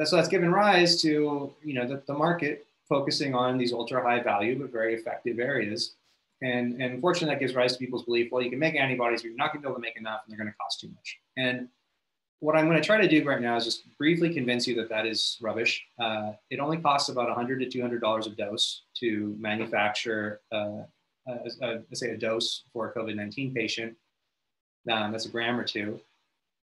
so that's given rise to you know the, the market focusing on these ultra high value but very effective areas. And, and unfortunately, that gives rise to people's belief, well, you can make antibodies, but you're not going to be able to make enough and they're going to cost too much. And what I'm going to try to do right now is just briefly convince you that that is rubbish. Uh, it only costs about 100 to $200 a dose to manufacture, uh, a, say, a dose for a COVID 19 patient. Um, that's a gram or two.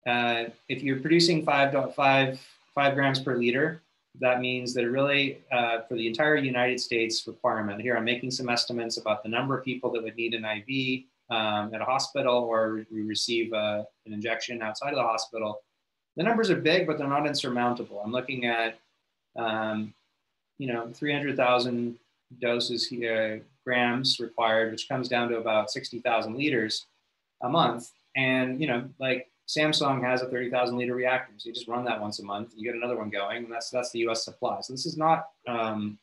Uh, if you're producing five, five, five grams per liter, that means that really uh, for the entire United States requirement, here I'm making some estimates about the number of people that would need an IV um, at a hospital or we receive uh, an injection outside of the hospital. The numbers are big, but they're not insurmountable. I'm looking at, um, you know, 300,000 doses here, grams required, which comes down to about 60,000 liters a month. And, you know, like Samsung has a 30,000 liter reactor. So you just run that once a month, you get another one going, and that's that's the U.S. supply. So this is not um,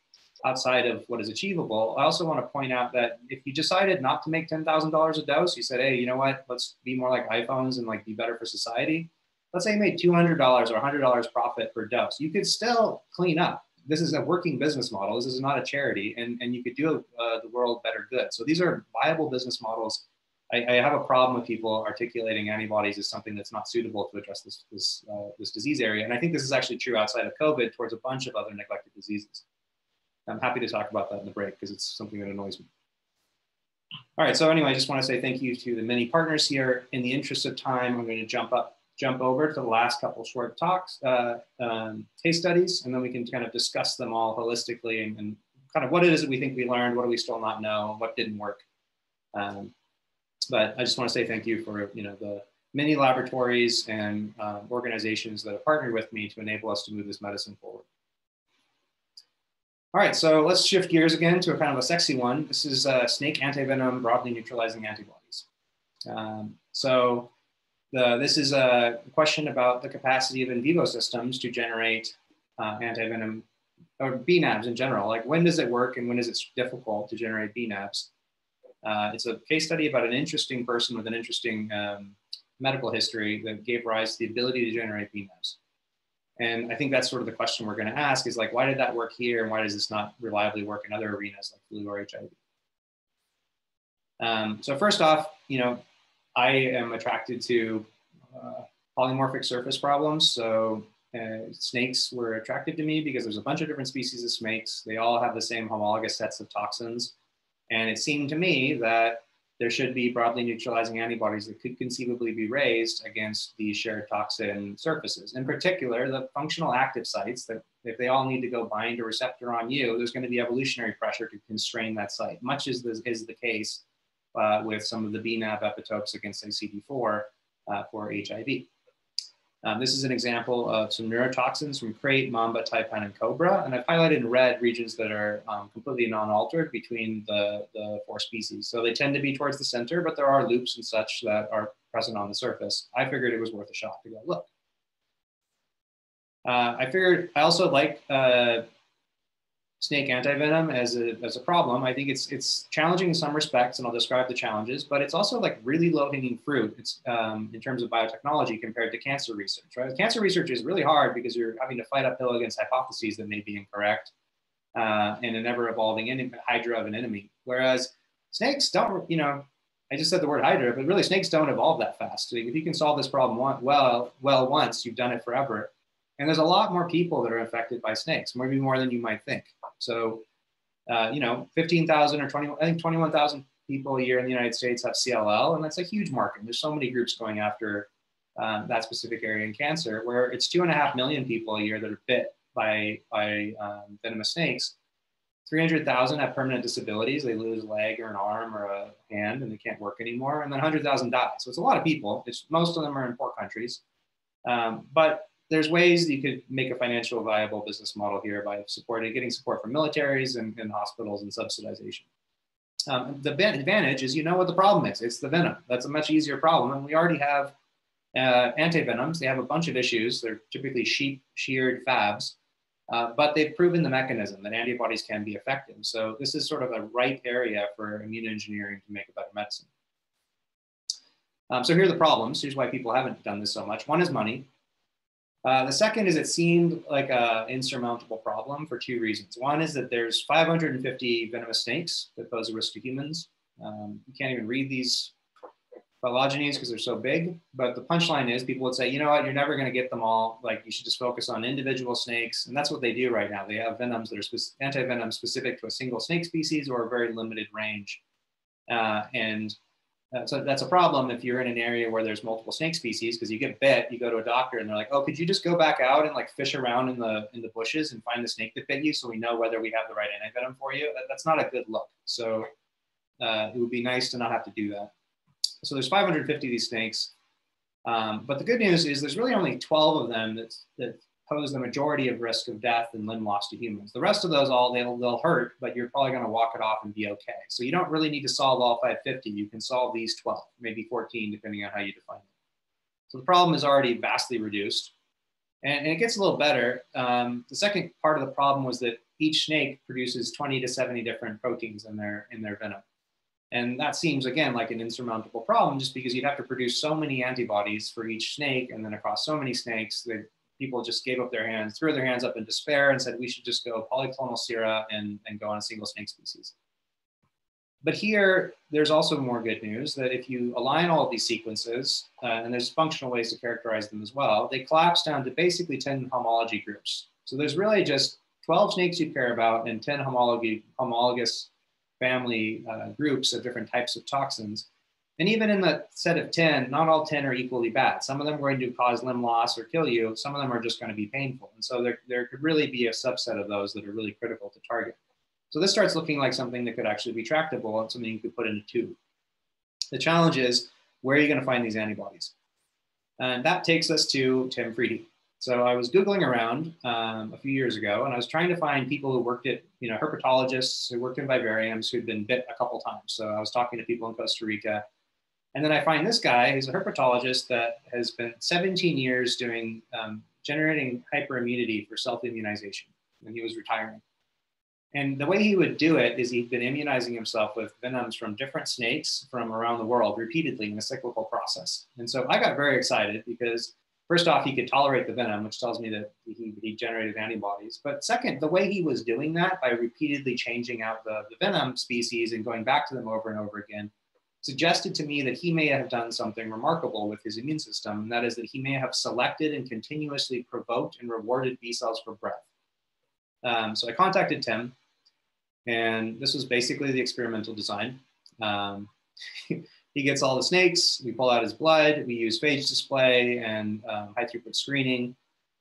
outside of what is achievable. I also want to point out that if you decided not to make $10,000 a dose, you said, hey, you know what? Let's be more like iPhones and like be better for society. Let's say you made $200 or $100 profit per dose. You could still clean up this is a working business model. This is not a charity, and, and you could do uh, the world better good. So these are viable business models. I, I, have a problem with people articulating antibodies as something that's not suitable to address this, this, uh, this disease area. And I think this is actually true outside of COVID towards a bunch of other neglected diseases. I'm happy to talk about that in the break because it's something that annoys me. All right, so anyway, I just want to say thank you to the many partners here. In the interest of time, I'm going to jump up, jump over to the last couple short talks, uh, um, case studies, and then we can kind of discuss them all holistically and, and, kind of what it is that we think we learned, what do we still not know, what didn't work. Um, but I just want to say thank you for you know the many laboratories and uh, organizations that have partnered with me to enable us to move this medicine forward. All right, so let's shift gears again to a kind of a sexy one. This is uh, snake antivenom broadly neutralizing antibodies. Um, so the, this is a question about the capacity of in vivo systems to generate uh, antivenom or BNAbs in general. Like when does it work and when is it difficult to generate BNAbs? Uh, it's a case study about an interesting person with an interesting um, medical history that gave rise to the ability to generate BNAbs. And I think that's sort of the question we're going to ask is like, why did that work here? And why does this not reliably work in other arenas like flu or HIV? Um, so first off, you know, I am attracted to uh, polymorphic surface problems. So uh, snakes were attractive to me because there's a bunch of different species of snakes. They all have the same homologous sets of toxins. And it seemed to me that there should be broadly neutralizing antibodies that could conceivably be raised against these shared toxin surfaces. In particular, the functional active sites that if they all need to go bind a receptor on you, there's going to be evolutionary pressure to constrain that site, much as this is the case uh, with some of the BNAb epitopes against CD4 uh, for HIV. Um, this is an example of some neurotoxins from krait, mamba, taipan, and cobra. And I've highlighted in red regions that are um, completely non-altered between the, the four species. So they tend to be towards the center, but there are loops and such that are present on the surface. I figured it was worth a shot to go look. Uh, I figured I also like uh, snake antivenom as a, as a problem. I think it's it's challenging in some respects, and I'll describe the challenges. But it's also like really low hanging fruit. It's um, in terms of biotechnology compared to cancer research. Right, cancer research is really hard because you're having to fight uphill against hypotheses that may be incorrect, uh, and an ever evolving hydra of an enemy. Whereas snakes don't, you know. I just said the word hydra, but really snakes don't evolve that fast. So if you can solve this problem well, well once, you've done it forever. And there's a lot more people that are affected by snakes, maybe more than you might think. So, uh, you know, 15,000 or 20, I think 21,000 people a year in the United States have CLL, and that's a huge market. There's so many groups going after um, that specific area in cancer, where it's two and a half million people a year that are bit by, by um, venomous snakes. 300,000 have permanent disabilities. They lose a leg or an arm or a hand and they can't work anymore. And then 100,000 die. So it's a lot of people. It's, most of them are in poor countries. Um, but there's ways you could make a financial viable business model here by supporting, getting support from militaries and, and hospitals and subsidization. Um, the advantage is you know what the problem is. It's the venom. That's a much easier problem. And we already have uh, antivenoms. They have a bunch of issues. They're typically sheep sheared fabs, uh, but they've proven the mechanism that antibodies can be effective. So this is sort of a ripe area for immune engineering to make a better medicine. Um, so here are the problems. Here's why people haven't done this so much. One is money. Uh, the second is it seemed like an insurmountable problem for two reasons. One is that there's 550 venomous snakes that pose a risk to humans. Um, you can't even read these phylogenies because they're so big. But the punchline is people would say, you know what, you're never going to get them all. Like you should just focus on individual snakes. And that's what they do right now. They have venoms that are spe- anti-venom specific to a single snake species or a very limited range. Uh, and uh, so that's a problem if you're in an area where there's multiple snake species because you get bit, you go to a doctor and they're like, oh, could you just go back out and like fish around in the in the bushes and find the snake that bit you so we know whether we have the right antivenom for you? That, that's not a good look. So uh, it would be nice to not have to do that. So there's 550 of these snakes. Um, but the good news is there's really only 12 of them that, that pose the majority of risk of death and limb loss to humans. The rest of those all they'll, they'll hurt, but you're probably going to walk it off and be okay. So you don't really need to solve all 550. You can solve these 12, maybe 14, depending on how you define it. So the problem is already vastly reduced. And, and it gets a little better. Um, the second part of the problem was that each snake produces 20 to 70 different proteins in their, in their venom. And that seems, again, like an insurmountable problem just because you'd have to produce so many antibodies for each snake and then across so many snakes, they, people just gave up their hands, threw their hands up in despair and said, we should just go polyclonal sera and, and go on a single snake species. But here, there's also more good news that if you align all of these sequences, uh, and there's functional ways to characterize them as well, they collapse down to basically 10 homology groups. So there's really just 12 snakes you care about and 10 homology, homologous family uh, groups of different types of toxins. And even in the set of 10, not all 10 are equally bad. Some of them are going to cause limb loss or kill you. Some of them are just going to be painful. And so there, there could really be a subset of those that are really critical to target. So this starts looking like something that could actually be tractable and something you could put in a tube. The challenge is, where are you going to find these antibodies? And that takes us to Tim Freedy. So I was Googling around um, a few years ago and I was trying to find people who worked at, you know, herpetologists who worked in vivariums who'd been bit a couple times. So I was talking to people in Costa Rica and then I find this guy who's a herpetologist that has been 17 years doing um, generating hyperimmunity for self-immunization when he was retiring. And the way he would do it is he'd been immunizing himself with venoms from different snakes from around the world repeatedly in a cyclical process. And so I got very excited because first off, he could tolerate the venom, which tells me that he, he generated antibodies. But second, the way he was doing that by repeatedly changing out the, the venom species and going back to them over and over again suggested to me that he may have done something remarkable with his immune system, and that is that he may have selected and continuously provoked and rewarded B cells for breath. Um, so I contacted Tim, and this was basically the experimental design. Um, he gets all the snakes, we pull out his blood, we use phage display and um, high throughput screening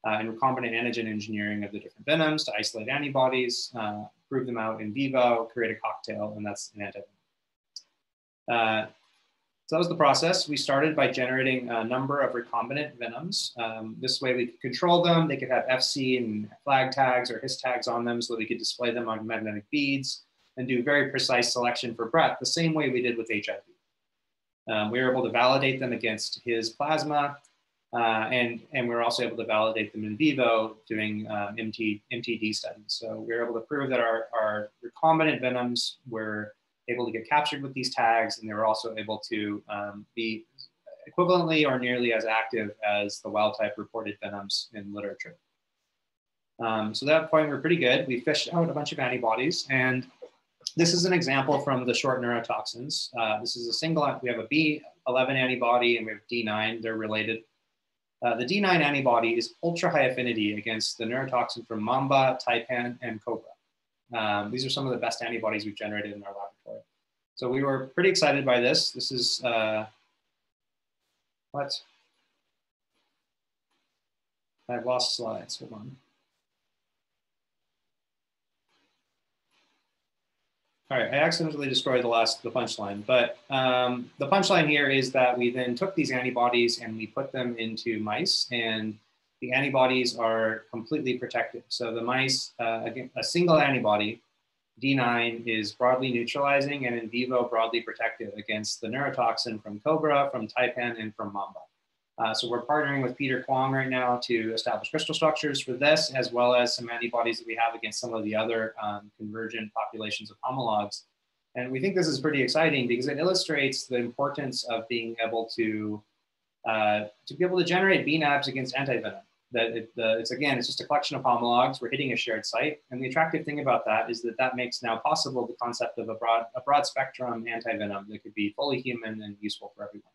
uh, and recombinant antigen engineering of the different venoms to isolate antibodies, uh, prove them out in vivo, create a cocktail, and that's an antivenom. Uh, so that was the process. We started by generating a number of recombinant venoms. Um, this way we could control them. They could have FC and flag tags or his tags on them so that we could display them on magnetic beads and do very precise selection for breath, the same way we did with HIV. Um, we were able to validate them against his plasma, uh, and, and we were also able to validate them in vivo doing um, MT, MTD studies. So we were able to prove that our, our recombinant venoms were able to get captured with these tags, and they were also able to um, be equivalently or nearly as active as the wild type reported venoms in literature. Um, so that point we're pretty good. We fished out a bunch of antibodies, and this is an example from the short neurotoxins. Uh, this is a single, we have a B11 antibody and we have D9, they're related. Uh, the D9 antibody is ultra high affinity against the neurotoxin from Mamba, Taipan, and Cobra. Um, these are some of the best antibodies we've generated in our laboratory. So we were pretty excited by this. This is, uh, what? I've lost slides, hold on. All right, I accidentally destroyed the last, the punchline, but um, the punchline here is that we then took these antibodies and we put them into mice and the antibodies are completely protective. So the mice, uh, again, a single antibody, D9, is broadly neutralizing and in vivo broadly protective against the neurotoxin from Cobra, from Taipan, and from Mamba. Uh, so we're partnering with Peter Kwong right now to establish crystal structures for this, as well as some antibodies that we have against some of the other um, convergent populations of homologs. And we think this is pretty exciting because it illustrates the importance of being able to, uh, to be able to generate BNAbs against antivenom that it, the, it's again, it's just a collection of homologs. We're hitting a shared site. And the attractive thing about that is that that makes now possible the concept of a broad, a broad spectrum antivenom that could be fully human and useful for everyone.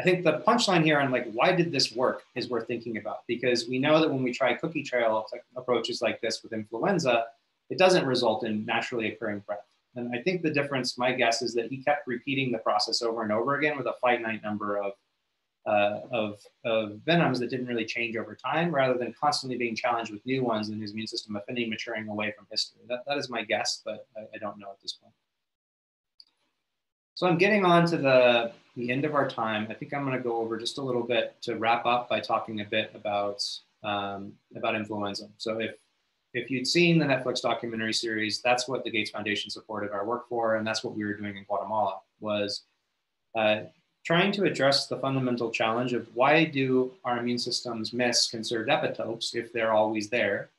I think the punchline here on like, why did this work is worth thinking about because we know that when we try cookie trail approaches like this with influenza, it doesn't result in naturally occurring breath. And I think the difference, my guess is that he kept repeating the process over and over again with a finite number of uh, of, of, venoms that didn't really change over time, rather than constantly being challenged with new ones and his immune system affinity maturing away from history. That, that is my guess, but I, I, don't know at this point. So I'm getting on to the, the end of our time. I think I'm going to go over just a little bit to wrap up by talking a bit about, um, about influenza. So if, if you'd seen the Netflix documentary series, that's what the Gates Foundation supported our work for, and that's what we were doing in Guatemala was uh, trying to address the fundamental challenge of why do our immune systems miss conserved epitopes if they're always there?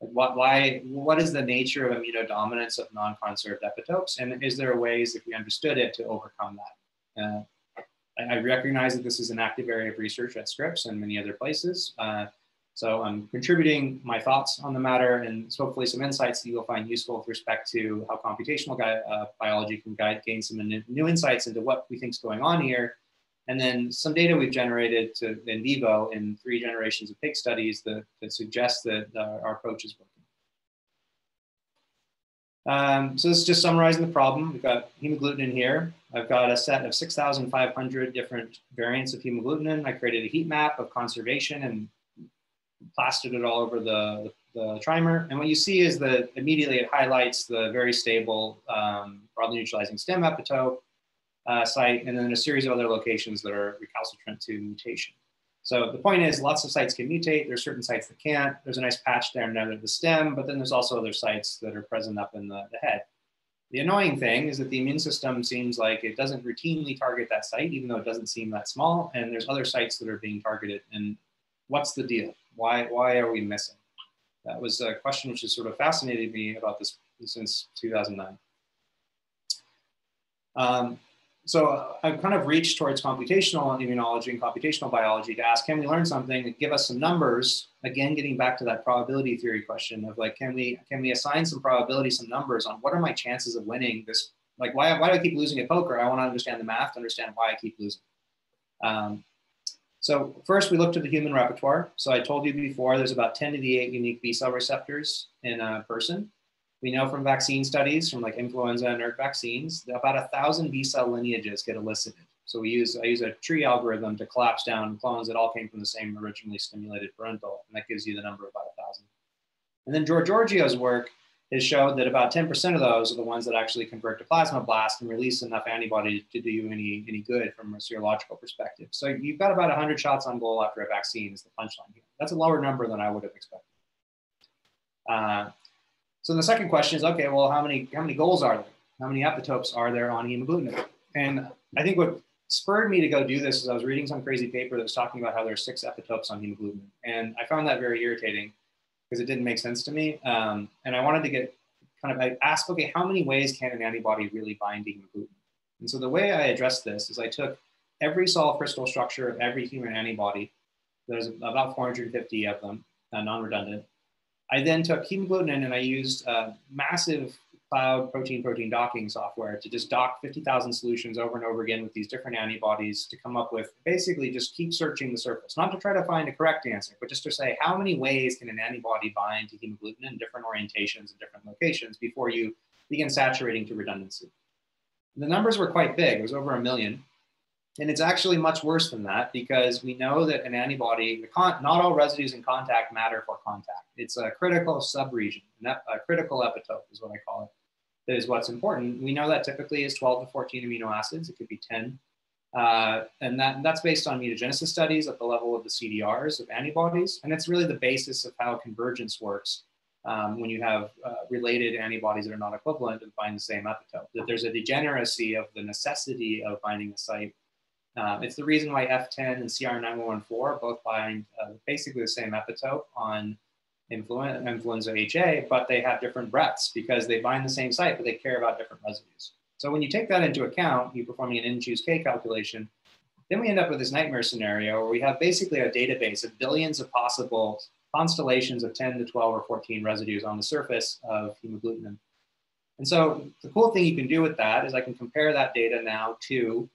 Like what, why, what is the nature of immunodominance of non-conserved epitopes? And is there ways, if we understood it, to overcome that? Uh, I, I, recognize that this is an active area of research at Scripps and many other places. Uh, So I'm contributing my thoughts on the matter and hopefully some insights that you'll find useful with respect to how computational uh, biology can guide, gain some new insights into what we think is going on here. And then some data we've generated to in vivo in three generations of pig studies that, that suggest that uh, our approach is working. Um, so this is just summarizing the problem. We've got hemagglutinin here. I've got a set of 6,500 different variants of hemagglutinin. I created a heat map of conservation and plastered it all over the, the, trimer. And what you see is that immediately it highlights the very stable um, broadly neutralizing stem epitope uh, site, and then a series of other locations that are recalcitrant to mutation. So the point is lots of sites can mutate. There's certain sites that can't. There's a nice patch there near the stem, but then there's also other sites that are present up in the, the head. The annoying thing is that the immune system seems like it doesn't routinely target that site, even though it doesn't seem that small. And there's other sites that are being targeted. And what's the deal? Why, why are we missing? That was a question which has sort of fascinated me about this since 2009. Um, so I've kind of reached towards computational immunology and computational biology to ask, can we learn something, give us some numbers, again, getting back to that probability theory question of like, can we, can we assign some probability, some numbers on what are my chances of winning this? Like, why, why do I keep losing at poker? I want to understand the math to understand why I keep losing. Um, so first we looked at the human repertoire. So I told you before, there's about 10 to the eight unique B cell receptors in a person. We know from vaccine studies, from like influenza and ERK vaccines, that about a thousand B cell lineages get elicited. So we use, I use a tree algorithm to collapse down clones that all came from the same originally stimulated parental, and that gives you the number of about a thousand. And then George Georgiou's work has showed that about 10% of those are the ones that actually convert to plasmablast and release enough antibody to do you any, any good from a serological perspective. So you've got about 100 shots on goal after a vaccine is the punchline here. That's a lower number than I would have expected. Uh, so the second question is, okay, well, how many how many goals are there? How many epitopes are there on hemagglutinin? And I think what spurred me to go do this is I was reading some crazy paper that was talking about how there are six epitopes on hemagglutinin, and I found that very irritating because it didn't make sense to me. Um, and I wanted to get kind of I asked, okay, how many ways can an antibody really bind to hemagglutinin? And so the way I addressed this is I took every solid crystal structure of every human antibody. There's about 450 of them, uh, non-redundant, I then took hemagglutinin and I used a massive cloud protein protein docking software to just dock 50,000 solutions over and over again with these different antibodies to come up with basically just keep searching the surface, not to try to find a correct answer, but just to say how many ways can an antibody bind to hemagglutinin in different orientations and different locations before you begin saturating to redundancy. The numbers were quite big, it was over a million. And it's actually much worse than that because we know that an antibody, not all residues in contact matter for contact. It's a critical subregion, a critical epitope is what I call it. That is what's important. We know that typically is 12 to 14 amino acids. It could be 10. Uh, and that, that's based on mutagenesis studies at the level of the CDRs of antibodies. And it's really the basis of how convergence works um, when you have uh, related antibodies that are not equivalent and find the same epitope. That there's a degeneracy of the necessity of binding a site um, it's the reason why F10 and CR9114 both bind uh, basically the same epitope on influenza, HA, but they have different breadths because they bind the same site, but they care about different residues. So when you take that into account, you're performing an N choose K calculation, then we end up with this nightmare scenario where we have basically a database of billions of possible constellations of 10 to 12 or 14 residues on the surface of hemagglutinin. And so the cool thing you can do with that is I can compare that data now to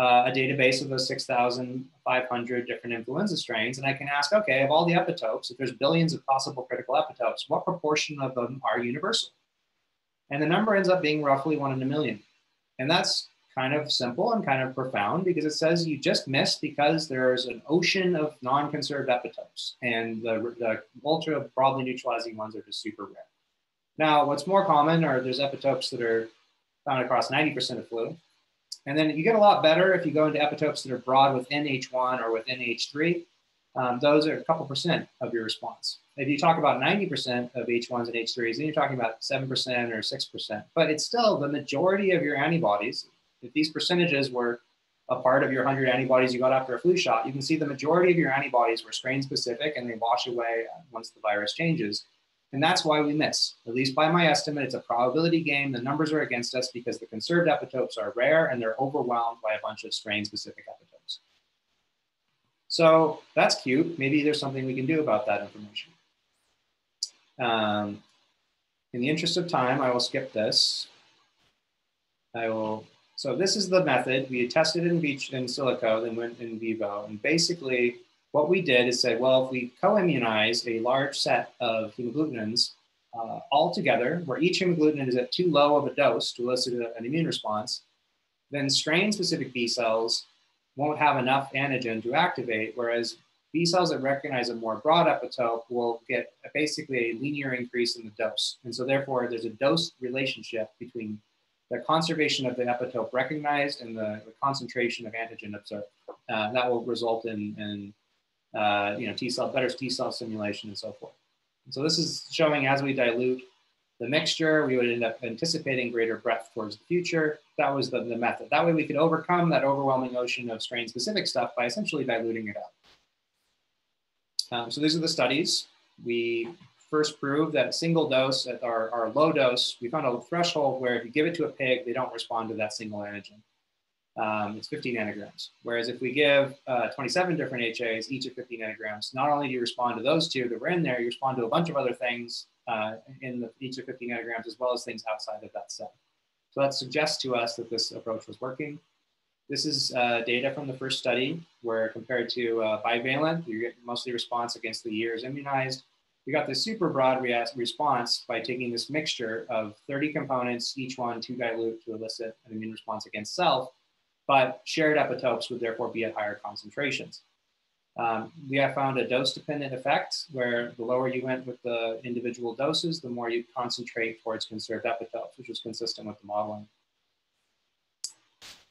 uh, a database of those 6,500 different influenza strains, and I can ask, okay, of all the epitopes, if there's billions of possible critical epitopes, what proportion of them are universal? And the number ends up being roughly one in a million. And that's kind of simple and kind of profound because it says you just missed because there's an ocean of non-conserved epitopes, and the, the ultra broadly neutralizing ones are just super rare. Now, what's more common are there's epitopes that are found across 90% of flu, and then you get a lot better if you go into epitopes that are broad within H1 or within H3. Um, those are a couple percent of your response. If you talk about 90% of H1s and H3s, then you're talking about 7% or 6%. But it's still the majority of your antibodies. If these percentages were a part of your 100 antibodies you got after a flu shot, you can see the majority of your antibodies were strain specific and they wash away once the virus changes. And that's why we miss. At least by my estimate, it's a probability game. The numbers are against us because the conserved epitopes are rare and they're overwhelmed by a bunch of strain specific epitopes. So that's cute. Maybe there's something we can do about that information. Um, in the interest of time, I will skip this. I will, so this is the method. We tested in, beach, in silico, then went in vivo. And basically what we did is said, well, if we co-immunize a large set of hemagglutinins uh, all together, where each hemagglutinin is at too low of a dose to elicit an immune response, then strain-specific B cells won't have enough antigen to activate, whereas B cells that recognize a more broad epitope will get basically a linear increase in the dose. And so therefore there's a dose relationship between the conservation of the epitope recognized and the, the concentration of antigen observed. Uh, that will result in, in uh, you know, T cell, better T cell stimulation and so forth. And so this is showing as we dilute the mixture, we would end up anticipating greater breadth towards the future. That was the, the method. That way we could overcome that overwhelming ocean of strain specific stuff by essentially diluting it up. Um, so these are the studies. We first proved that a single dose at our, our low dose, we found a threshold where if you give it to a pig, they don't respond to that single antigen. Um, it's 50 nanograms. Whereas if we give uh, 27 different HAs, each of 50 nanograms, not only do you respond to those two that were in there, you respond to a bunch of other things uh, in the, each of 50 nanograms, as well as things outside of that set. So that suggests to us that this approach was working. This is uh, data from the first study where compared to uh, bivalent, you get mostly response against the years immunized. We got this super broad re response by taking this mixture of 30 components, each one to dilute to elicit an immune response against self, but shared epitopes would therefore be at higher concentrations. Um, we have found a dose dependent effect where the lower you went with the individual doses, the more you concentrate towards conserved epitopes, which was consistent with the modeling.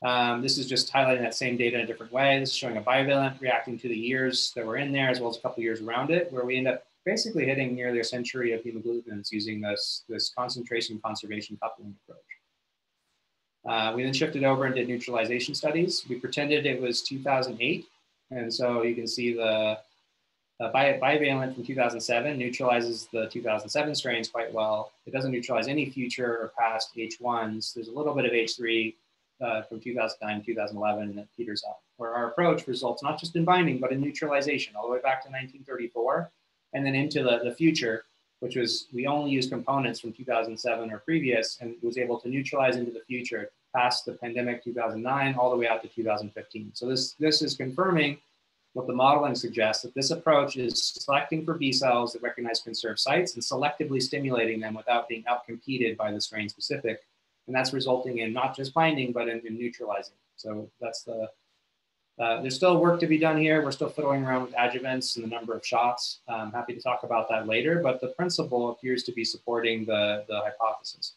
Um, this is just highlighting that same data in a different way. This is showing a bivalent reacting to the years that were in there as well as a couple years around it, where we end up basically hitting nearly a century of hemagglutinins using this, this concentration conservation coupling approach. Uh, we then shifted over and did neutralization studies. We pretended it was 2008. And so you can see the uh, bivalent from 2007 neutralizes the 2007 strains quite well. It doesn't neutralize any future or past H1s. There's a little bit of H3 uh, from 2009, 2011, and it peters out. Where our approach results not just in binding, but in neutralization all the way back to 1934 and then into the, the future, which was we only used components from 2007 or previous and was able to neutralize into the future past the pandemic 2009 all the way out to 2015. So this, this is confirming what the modeling suggests that this approach is selecting for B cells that recognize conserved sites and selectively stimulating them without being outcompeted by the strain specific and that's resulting in not just binding, but in, in neutralizing. So that's the, uh, there's still work to be done here. We're still fiddling around with adjuvants and the number of shots. I'm happy to talk about that later, but the principle appears to be supporting the, the hypothesis.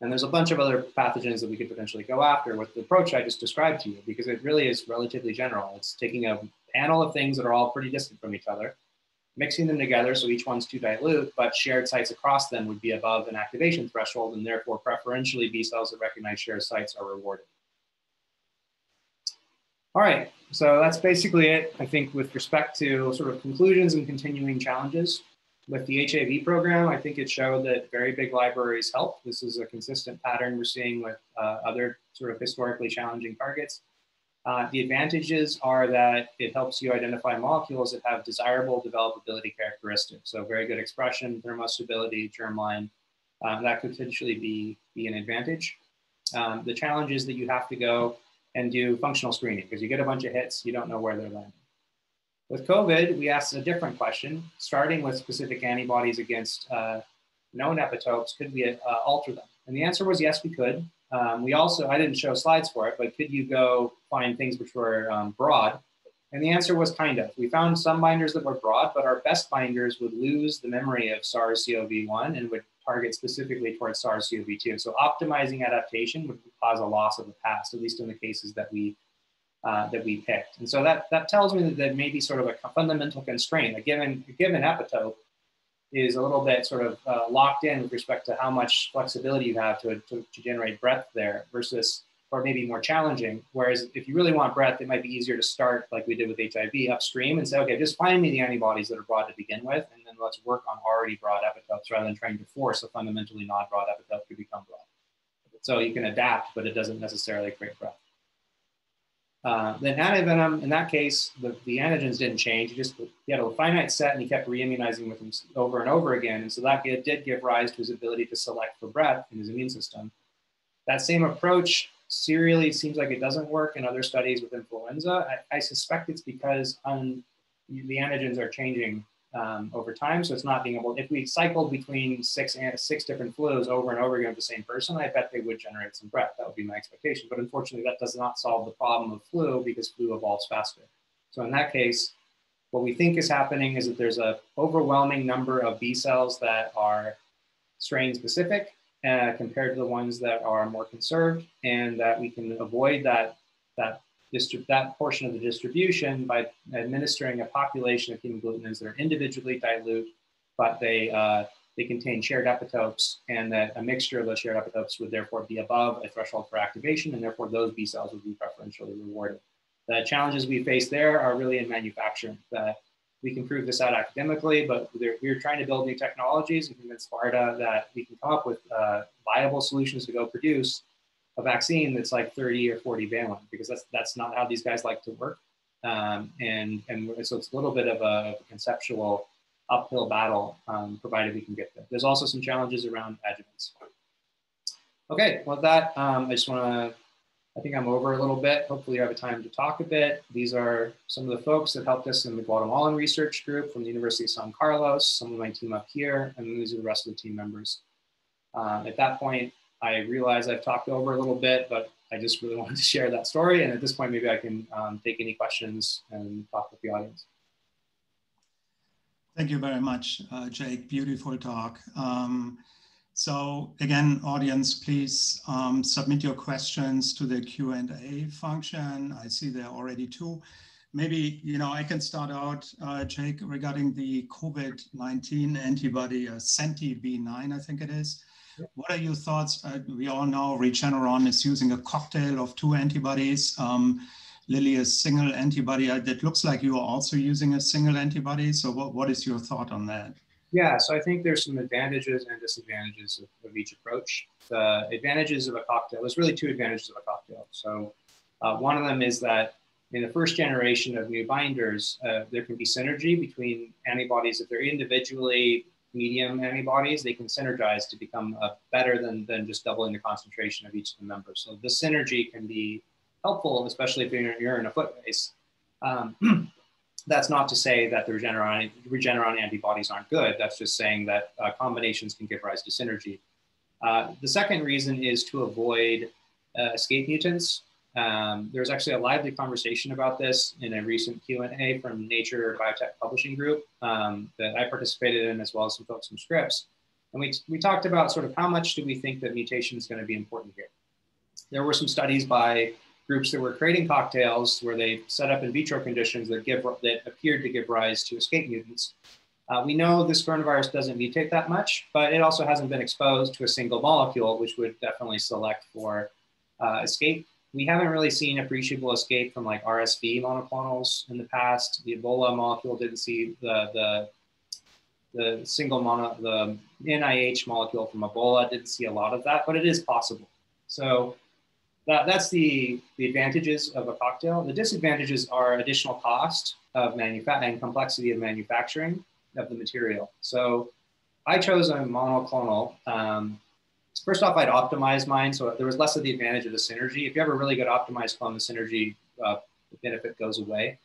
And there's a bunch of other pathogens that we could potentially go after with the approach I just described to you, because it really is relatively general. It's taking a panel of things that are all pretty distant from each other, mixing them together so each one's too dilute, but shared sites across them would be above an activation threshold, and therefore preferentially B cells that recognize shared sites are rewarded. All right, so that's basically it, I think, with respect to sort of conclusions and continuing challenges. With the HAV program, I think it showed that very big libraries help. This is a consistent pattern we're seeing with uh, other sort of historically challenging targets. Uh, the advantages are that it helps you identify molecules that have desirable developability characteristics. So very good expression, thermostability, germline, um, that could potentially be, be an advantage. Um, the challenge is that you have to go and do functional screening because you get a bunch of hits, you don't know where they're landing. With COVID, we asked a different question, starting with specific antibodies against uh, known epitopes, could we uh, alter them? And the answer was yes, we could. Um, we also, I didn't show slides for it, but could you go find things which were um, broad? And the answer was kind of. We found some binders that were broad, but our best binders would lose the memory of SARS-CoV-1 and would target specifically towards SARS-CoV-2. So optimizing adaptation would cause a loss of the past, at least in the cases that we uh, that we picked. And so that that tells me that there may be sort of a fundamental constraint. A given a given epitope is a little bit sort of uh, locked in with respect to how much flexibility you have to, to, to, generate breadth there versus, or maybe more challenging. Whereas if you really want breadth, it might be easier to start like we did with HIV upstream and say, okay, just find me the antibodies that are broad to begin with, and then let's work on already broad epitopes rather than trying to force a fundamentally non-broad epitope to become broad. So you can adapt, but it doesn't necessarily create breadth. Uh, then antivenom, in that case, the, the antigens didn't change. He just had a finite set and he kept re-immunizing with them over and over again. And so that did give rise to his ability to select for breadth in his immune system. That same approach serially seems like it doesn't work in other studies with influenza. I, I suspect it's because um, the antigens are changing um, over time. So it's not being able, if we cycled between six and six different flus over and over again with the same person, I bet they would generate some breath. That would be my expectation. But unfortunately, that does not solve the problem of flu because flu evolves faster. So in that case, what we think is happening is that there's a overwhelming number of B cells that are strain specific uh, compared to the ones that are more conserved, and that we can avoid that that that portion of the distribution by administering a population of hemagglutinins that are individually dilute, but they, uh, they contain shared epitopes and that a mixture of those shared epitopes would therefore be above a threshold for activation and therefore those B cells would be preferentially rewarded. The challenges we face there are really in manufacturing. That we can prove this out academically, but we're trying to build new technologies and convince BARDA that we can come up with uh, viable solutions to go produce a vaccine that's like 30 or 40 valent because that's that's not how these guys like to work. Um, and and so it's a little bit of a conceptual uphill battle, um, provided we can get there. There's also some challenges around adjuvants. Okay, well that um, I just want to. I think I'm over a little bit. Hopefully, you have a time to talk a bit. These are some of the folks that helped us in the Guatemalan research group from the University of San Carlos. Some of my team up here, and these are the rest of the team members. Um, at that point, I realize I've talked over a little bit, but I just really wanted to share that story. And at this point, maybe I can um, take any questions and talk with the audience. Thank you very much, uh, Jake. Beautiful talk. Um, so again, audience, please um, submit your questions to the Q&A function. I see there are already two. Maybe, you know, I can start out, uh, Jake, regarding the COVID-19 antibody, uh, Senti-B9, I think it is. What are your thoughts? Uh, we all know Regeneron is using a cocktail of two antibodies. Um, Lilly, a single antibody. It looks like you are also using a single antibody. So, what, what is your thought on that? Yeah, so I think there's some advantages and disadvantages of, of each approach. The advantages of a cocktail, there's really two advantages of a cocktail. So, uh, one of them is that in the first generation of new binders, uh, there can be synergy between antibodies if they're individually medium antibodies, they can synergize to become uh, better than, than just doubling the concentration of each of the members. So the synergy can be helpful, especially if you're, you're in a foot race. Um, that's not to say that the Regeneron, Regeneron antibodies aren't good. That's just saying that uh, combinations can give rise to synergy. Uh, the second reason is to avoid uh, escape mutants. Um, actually a lively conversation about this in a recent Q&A from Nature Biotech Publishing Group um, that I participated in, as well as some folks from Scripps. And we, we talked about sort of how much do we think that mutation is going to be important here. There were some studies by groups that were creating cocktails where they set up in vitro conditions that give that appeared to give rise to escape mutants. Uh, we know this coronavirus doesn't mutate that much, but it also hasn't been exposed to a single molecule, which would definitely select for uh, escape we haven't really seen appreciable escape from like RSV monoclonals in the past. The Ebola molecule didn't see the the the single mono the NIH molecule from Ebola didn't see a lot of that, but it is possible. So that, that's the, the advantages of a cocktail. The disadvantages are additional cost of manufacturing and complexity of manufacturing of the material. So I chose a monoclonal um, first off, I'd optimize mine. So there was less of the advantage of the synergy. If you have a really good optimized clone, the synergy uh, benefit goes away.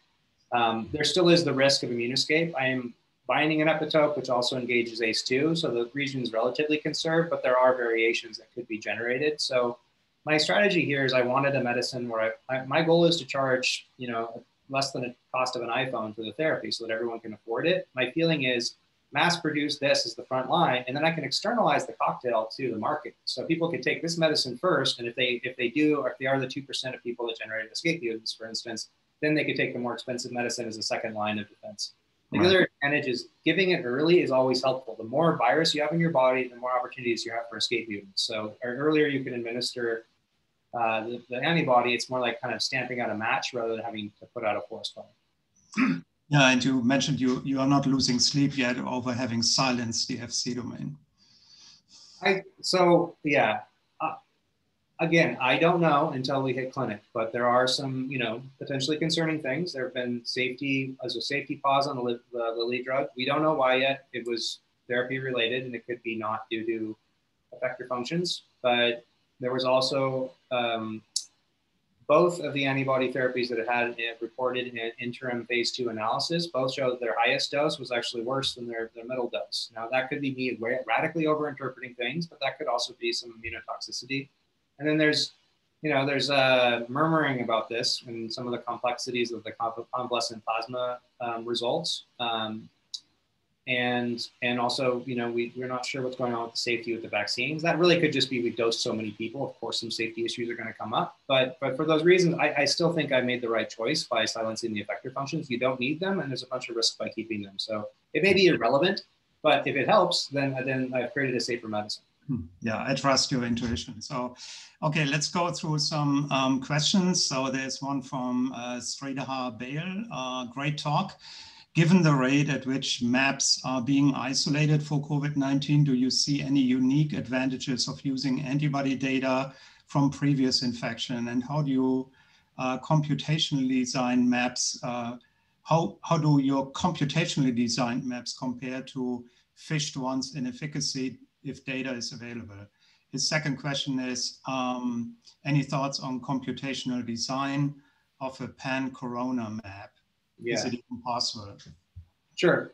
Um, there still is the risk of immune escape. I am binding an epitope, which also engages ACE2. So the region is relatively conserved, but there are variations that could be generated. So my strategy here is I wanted a medicine where I, I, my goal is to charge, you know, less than the cost of an iPhone for the therapy so that everyone can afford it. My feeling is mass produce this as the front line, and then I can externalize the cocktail to the market. So people can take this medicine first, and if they if they do, or if they are the two percent of people that generate escape mutants, for instance, then they could take the more expensive medicine as a second line of defense. The right. other advantage is giving it early is always helpful. The more virus you have in your body, the more opportunities you have for escape mutants. So uh, earlier you can administer uh, the, the antibody, it's more like kind of stamping out a match rather than having to put out a forest fire. Yeah, and you mentioned you you are not losing sleep yet over having silenced the FC domain. I so yeah, uh, again, I don't know until we hit clinic, but there are some, you know, potentially concerning things. There have been safety as a safety pause on the, the Lilly drug. We don't know why yet. It was therapy related, and it could be not due to effector functions. But there was also um, both of the antibody therapies that had reported in interim phase two analysis, both showed their highest dose was actually worse than their, their middle dose. Now, that could be me radically overinterpreting things, but that could also be some immunotoxicity. And then there's, you know, there's uh, murmuring about this and some of the complexities of the convalescent plasma um, results. Um, and and also you know we, we're not sure what's going on with the safety with the vaccines. That really could just be we've dosed so many people. Of course some safety issues are going to come up. But but for those reasons I, I still think i made the right choice by silencing the effector functions. You don't need them and there's a bunch of risk by keeping them. So it may be irrelevant but if it helps then then i've created a safer medicine. Hmm. yeah i trust your intuition. So okay let's go through some um, questions. So there's one from uh, sridhar bale uh, great talk Given the rate at which maps are being isolated for COVID-19, do you see any unique advantages of using antibody data from previous infection? And how do you uh, computationally design maps? Uh, how, how do your computationally designed maps compare to fished ones in efficacy if data is available? His second question is, um, any thoughts on computational design of a pan-corona map? Yeah. is it even possible? Sure.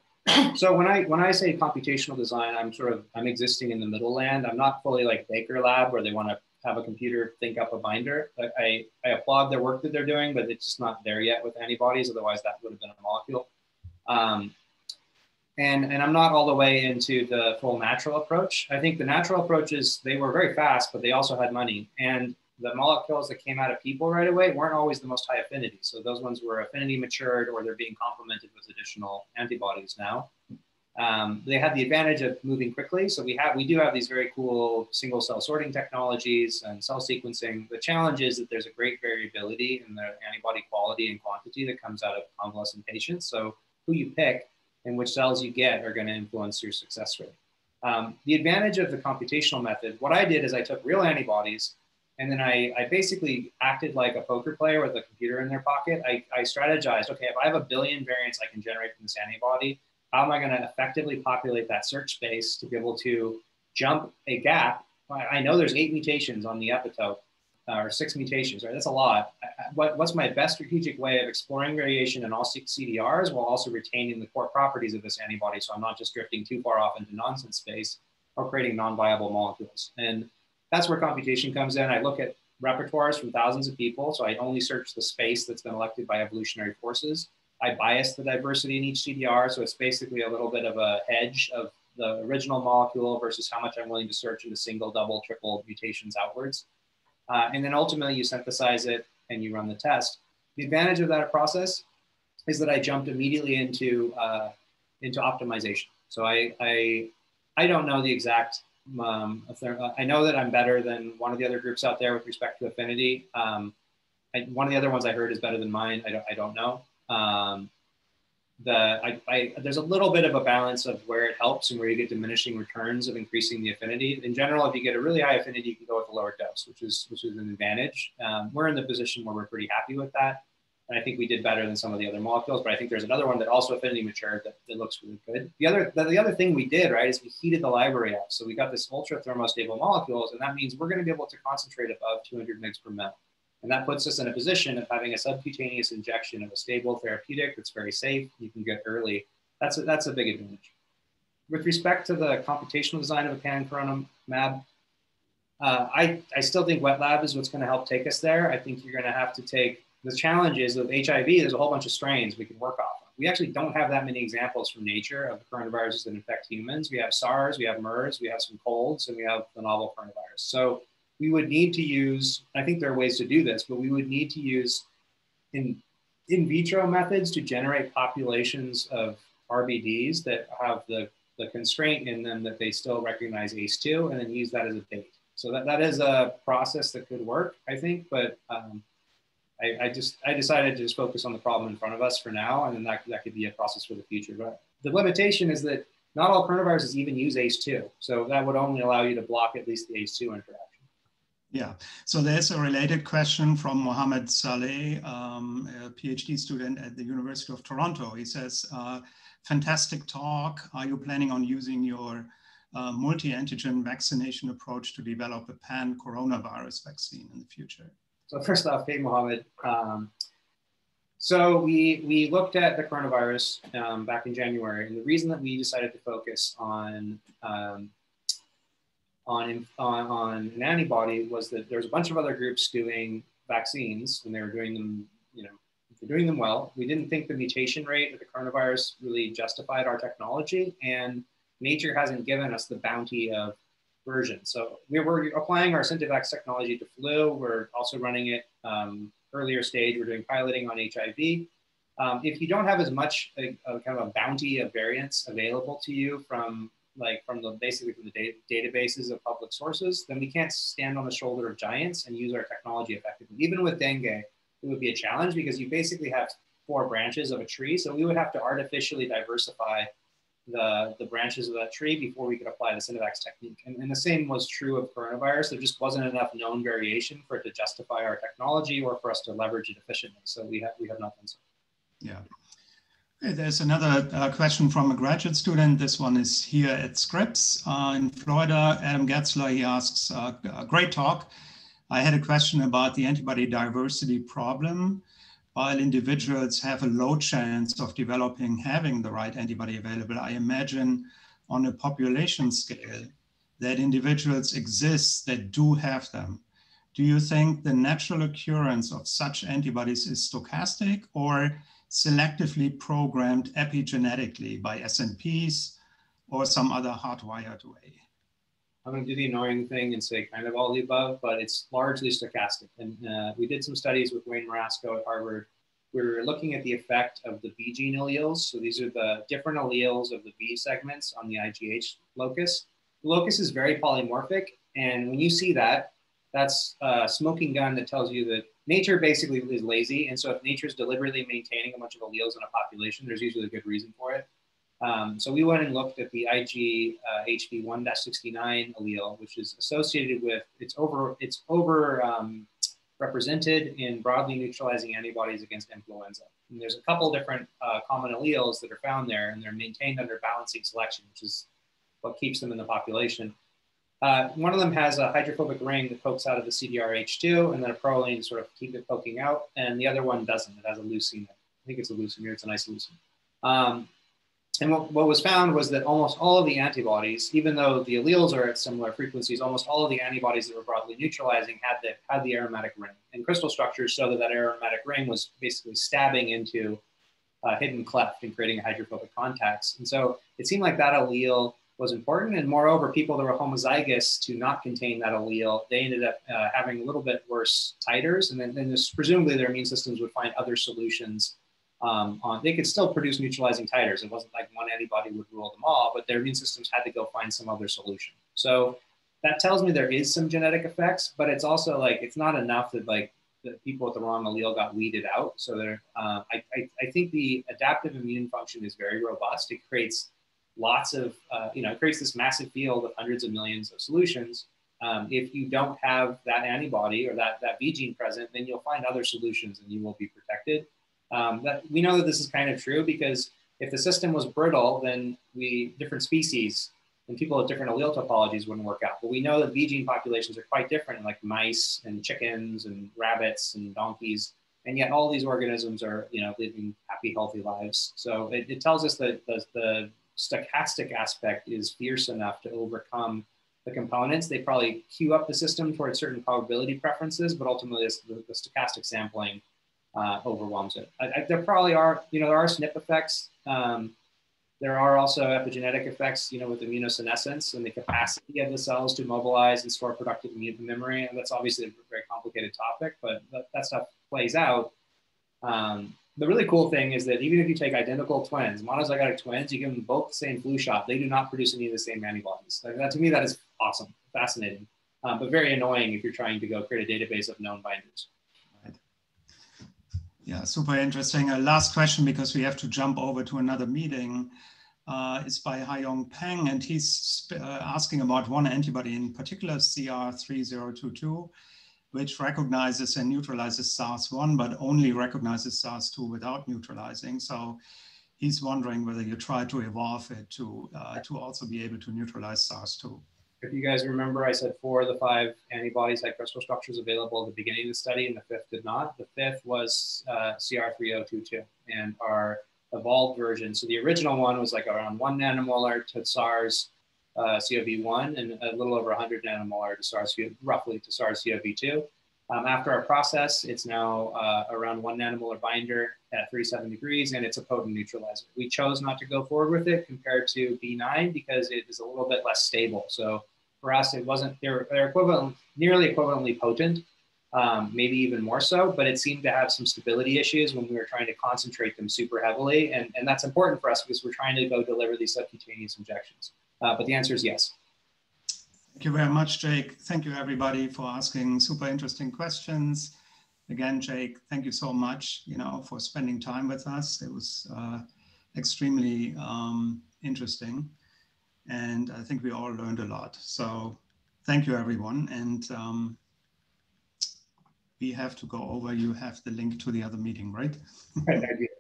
So when I when I say computational design, I'm sort of I'm existing in the middle land. I'm not fully like Baker Lab where they want to have a computer think up a binder. I, I applaud their work that they're doing, but it's just not there yet with antibodies. Otherwise, that would have been a molecule. Um, and, and I'm not all the way into the full natural approach. I think the natural approaches, they were very fast, but they also had money. And the molecules that came out of people right away weren't always the most high affinity. So those ones were affinity matured or they're being complemented with additional antibodies now. Um, they had the advantage of moving quickly. So we have we do have these very cool single cell sorting technologies and cell sequencing. The challenge is that there's a great variability in the antibody quality and quantity that comes out of convalescent patients. So who you pick and which cells you get are going to influence your success rate. Um, the advantage of the computational method, what I did is I took real antibodies and then I, I basically acted like a poker player with a computer in their pocket. I, I strategized, okay, if I have a billion variants I can generate from this antibody, how am I going to effectively populate that search space to be able to jump a gap? I know there's eight mutations on the epitope uh, or six mutations, right? That's a lot. What, what's my best strategic way of exploring variation in all six CDRs while also retaining the core properties of this antibody? So I'm not just drifting too far off into nonsense space or creating non-viable molecules. And that's where computation comes in. I look at repertoires from thousands of people. So I only search the space that's been elected by evolutionary forces. I bias the diversity in each CDR. So it's basically a little bit of a hedge of the original molecule versus how much I'm willing to search into single, double, triple mutations outwards. Uh, and then ultimately you synthesize it and you run the test. The advantage of that process is that I jumped immediately into, uh, into optimization. So I, I, I don't know the exact um, I know that I'm better than one of the other groups out there with respect to affinity. Um, I, one of the other ones I heard is better than mine. I don't, I don't know. Um, the, I, I, there's a little bit of a balance of where it helps and where you get diminishing returns of increasing the affinity. In general, if you get a really high affinity, you can go with a lower dose, which is which is an advantage. Um, we're in the position where we're pretty happy with that. And I think we did better than some of the other molecules, but I think there's another one that also affinity matured that, that looks really good. The other, the, the, other thing we did, right, is we heated the library up. So we got this ultra thermostable molecules, and that means we're going to be able to concentrate above 200 mg per ml. And that puts us in a position of having a subcutaneous injection of a stable therapeutic that's very safe, you can get early. That's a, that's a big advantage. With respect to the computational design of a pan mab, uh, I, I still think wet lab is what's going to help take us there. I think you're going to have to take the challenge is with HIV, there's a whole bunch of strains we can work off of. We actually don't have that many examples from nature of coronaviruses that infect humans. We have SARS, we have MERS, we have some colds, and we have the novel coronavirus. So we would need to use, I think there are ways to do this, but we would need to use in, in vitro methods to generate populations of RBDs that have the, the constraint in them that they still recognize ACE2 and then use that as a bait. So that, that is a process that could work, I think, but um, I, I, just I decided to just focus on the problem in front of us for now, and then that, that could be a process for the future. But the limitation is that not all coronaviruses even use ACE2, so that would only allow you to block at least the ACE2 interaction. Yeah, so there's a related question from Mohammed Saleh, um, a PhD student at the University of Toronto. He says, uh, fantastic talk. Are you planning on using your uh, multi-antigen vaccination approach to develop a pan-coronavirus vaccine in the future? So first off, hey, Mohammed. Um, so we, we looked at the coronavirus um, back in January, and the reason that we decided to focus on um, on, on, on an antibody was that there's a bunch of other groups doing vaccines and they were doing them, you know, they're doing them well. We didn't think the mutation rate of the coronavirus really justified our technology and nature hasn't given us the bounty of version. So we were applying our Syntivax technology to flu. We're also running it um, earlier stage. We're doing piloting on HIV. Um, if you don't have as much a, a kind of a bounty of variants available to you from like from the basically from the data, databases of public sources, then we can't stand on the shoulder of giants and use our technology effectively. Even with dengue, it would be a challenge because you basically have four branches of a tree. So we would have to artificially diversify the, the branches of that tree before we could apply the Syntivax technique. And, and the same was true of coronavirus. There just wasn't enough known variation for it to justify our technology or for us to leverage it efficiently. So we have, we have not done so. Yeah. There's another uh, question from a graduate student. This one is here at Scripps uh, in Florida. Adam Getzler, he asks, uh, great talk. I had a question about the antibody diversity problem. While individuals have a low chance of developing having the right antibody available, I imagine on a population scale that individuals exist that do have them. Do you think the natural occurrence of such antibodies is stochastic or selectively programmed epigenetically by SNPs or some other hardwired way? I'm going to do the annoying thing and say kind of all of the above, but it's largely stochastic. And uh, we did some studies with Wayne Marasco at Harvard. We were looking at the effect of the B gene alleles. So these are the different alleles of the B segments on the IGH locus. The locus is very polymorphic. And when you see that, that's a smoking gun that tells you that nature basically is lazy. And so if nature is deliberately maintaining a bunch of alleles in a population, there's usually a good reason for it. Um, so we went and looked at the IG uh, HV 1-69 allele, which is associated with, it's over, it's over um, represented in broadly neutralizing antibodies against influenza. And there's a couple different uh, common alleles that are found there and they're maintained under balancing selection, which is what keeps them in the population. Uh, one of them has a hydrophobic ring that pokes out of the CDRH2 and then a proline sort of keep it poking out. And the other one doesn't. It has a leucine. I think it's a leucine It's a nice leucine. Um, and what, what was found was that almost all of the antibodies, even though the alleles are at similar frequencies, almost all of the antibodies that were broadly neutralizing had the, had the aromatic ring. And crystal structures show that that aromatic ring was basically stabbing into a hidden cleft and creating hydrophobic contacts. And so it seemed like that allele was important. And moreover, people that were homozygous to not contain that allele, they ended up uh, having a little bit worse titers. And then, then this, presumably their immune systems would find other solutions um, on, they could still produce neutralizing titers. It wasn't like one antibody would rule them all, but their immune systems had to go find some other solution. So that tells me there is some genetic effects, but it's also like, it's not enough that like the people with the wrong allele got weeded out. So there, uh, I, I, I think the adaptive immune function is very robust. It creates lots of, uh, you know, it creates this massive field of hundreds of millions of solutions. Um, if you don't have that antibody or that, that B gene present, then you'll find other solutions and you will be protected. Um, that, we know that this is kind of true because if the system was brittle, then we, different species and people with different allele topologies wouldn't work out. But we know that B gene populations are quite different, like mice and chickens and rabbits and donkeys. And yet all these organisms are, you know, living happy, healthy lives. So it, it tells us that the, the stochastic aspect is fierce enough to overcome the components. They probably queue up the system towards certain probability preferences, but ultimately the, the stochastic sampling uh, overwhelms it. I, I, there probably are, you know, there are SNP effects. Um, there are also epigenetic effects, you know, with immunosenescence and the capacity of the cells to mobilize and store productive immune memory. And that's obviously a very complicated topic, but that, that stuff plays out. Um, the really cool thing is that even if you take identical twins, monozygotic twins, you give them both the same flu shot, they do not produce any of the same antibodies. Like that to me, that is awesome, fascinating, um, but very annoying if you're trying to go create a database of known binders. Yeah, super interesting. A last question because we have to jump over to another meeting. uh, is by Haiyong Peng, and he's uh, asking about one antibody in particular, CR3022, which recognizes and neutralizes SARS-1, but only recognizes SARS-2 without neutralizing. So he's wondering whether you try to evolve it to, uh, to also be able to neutralize SARS-2. If you guys remember, I said four of the five antibodies had crystal structures available at the beginning of the study, and the fifth did not. The fifth was uh, CR3022, and our evolved version. So the original one was like around one nanomolar to SARS uh, CoV1 and a little over 100 nanomolar to SARS, roughly to SARS CoV2. Um, after our process, it's now uh, around one nanomolar binder at 37 degrees, and it's a potent neutralizer. We chose not to go forward with it compared to B9 because it is a little bit less stable. So for us, it wasn't, they're, they're equivalent, nearly equivalently potent, um, maybe even more so, but it seemed to have some stability issues when we were trying to concentrate them super heavily. And, and that's important for us because we're trying to go deliver these subcutaneous injections. Uh, but the answer is yes. Thank you very much, Jake. Thank you, everybody, for asking super interesting questions. Again, Jake, thank you so much, you know, for spending time with us. It was uh, extremely um, interesting, and I think we all learned a lot. So, thank you, everyone. And um, we have to go over. You have the link to the other meeting, right?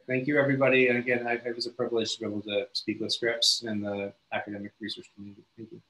Thank you, everybody. And again, I, it was a privilege to be able to speak with Scripps and the academic research community. Thank you.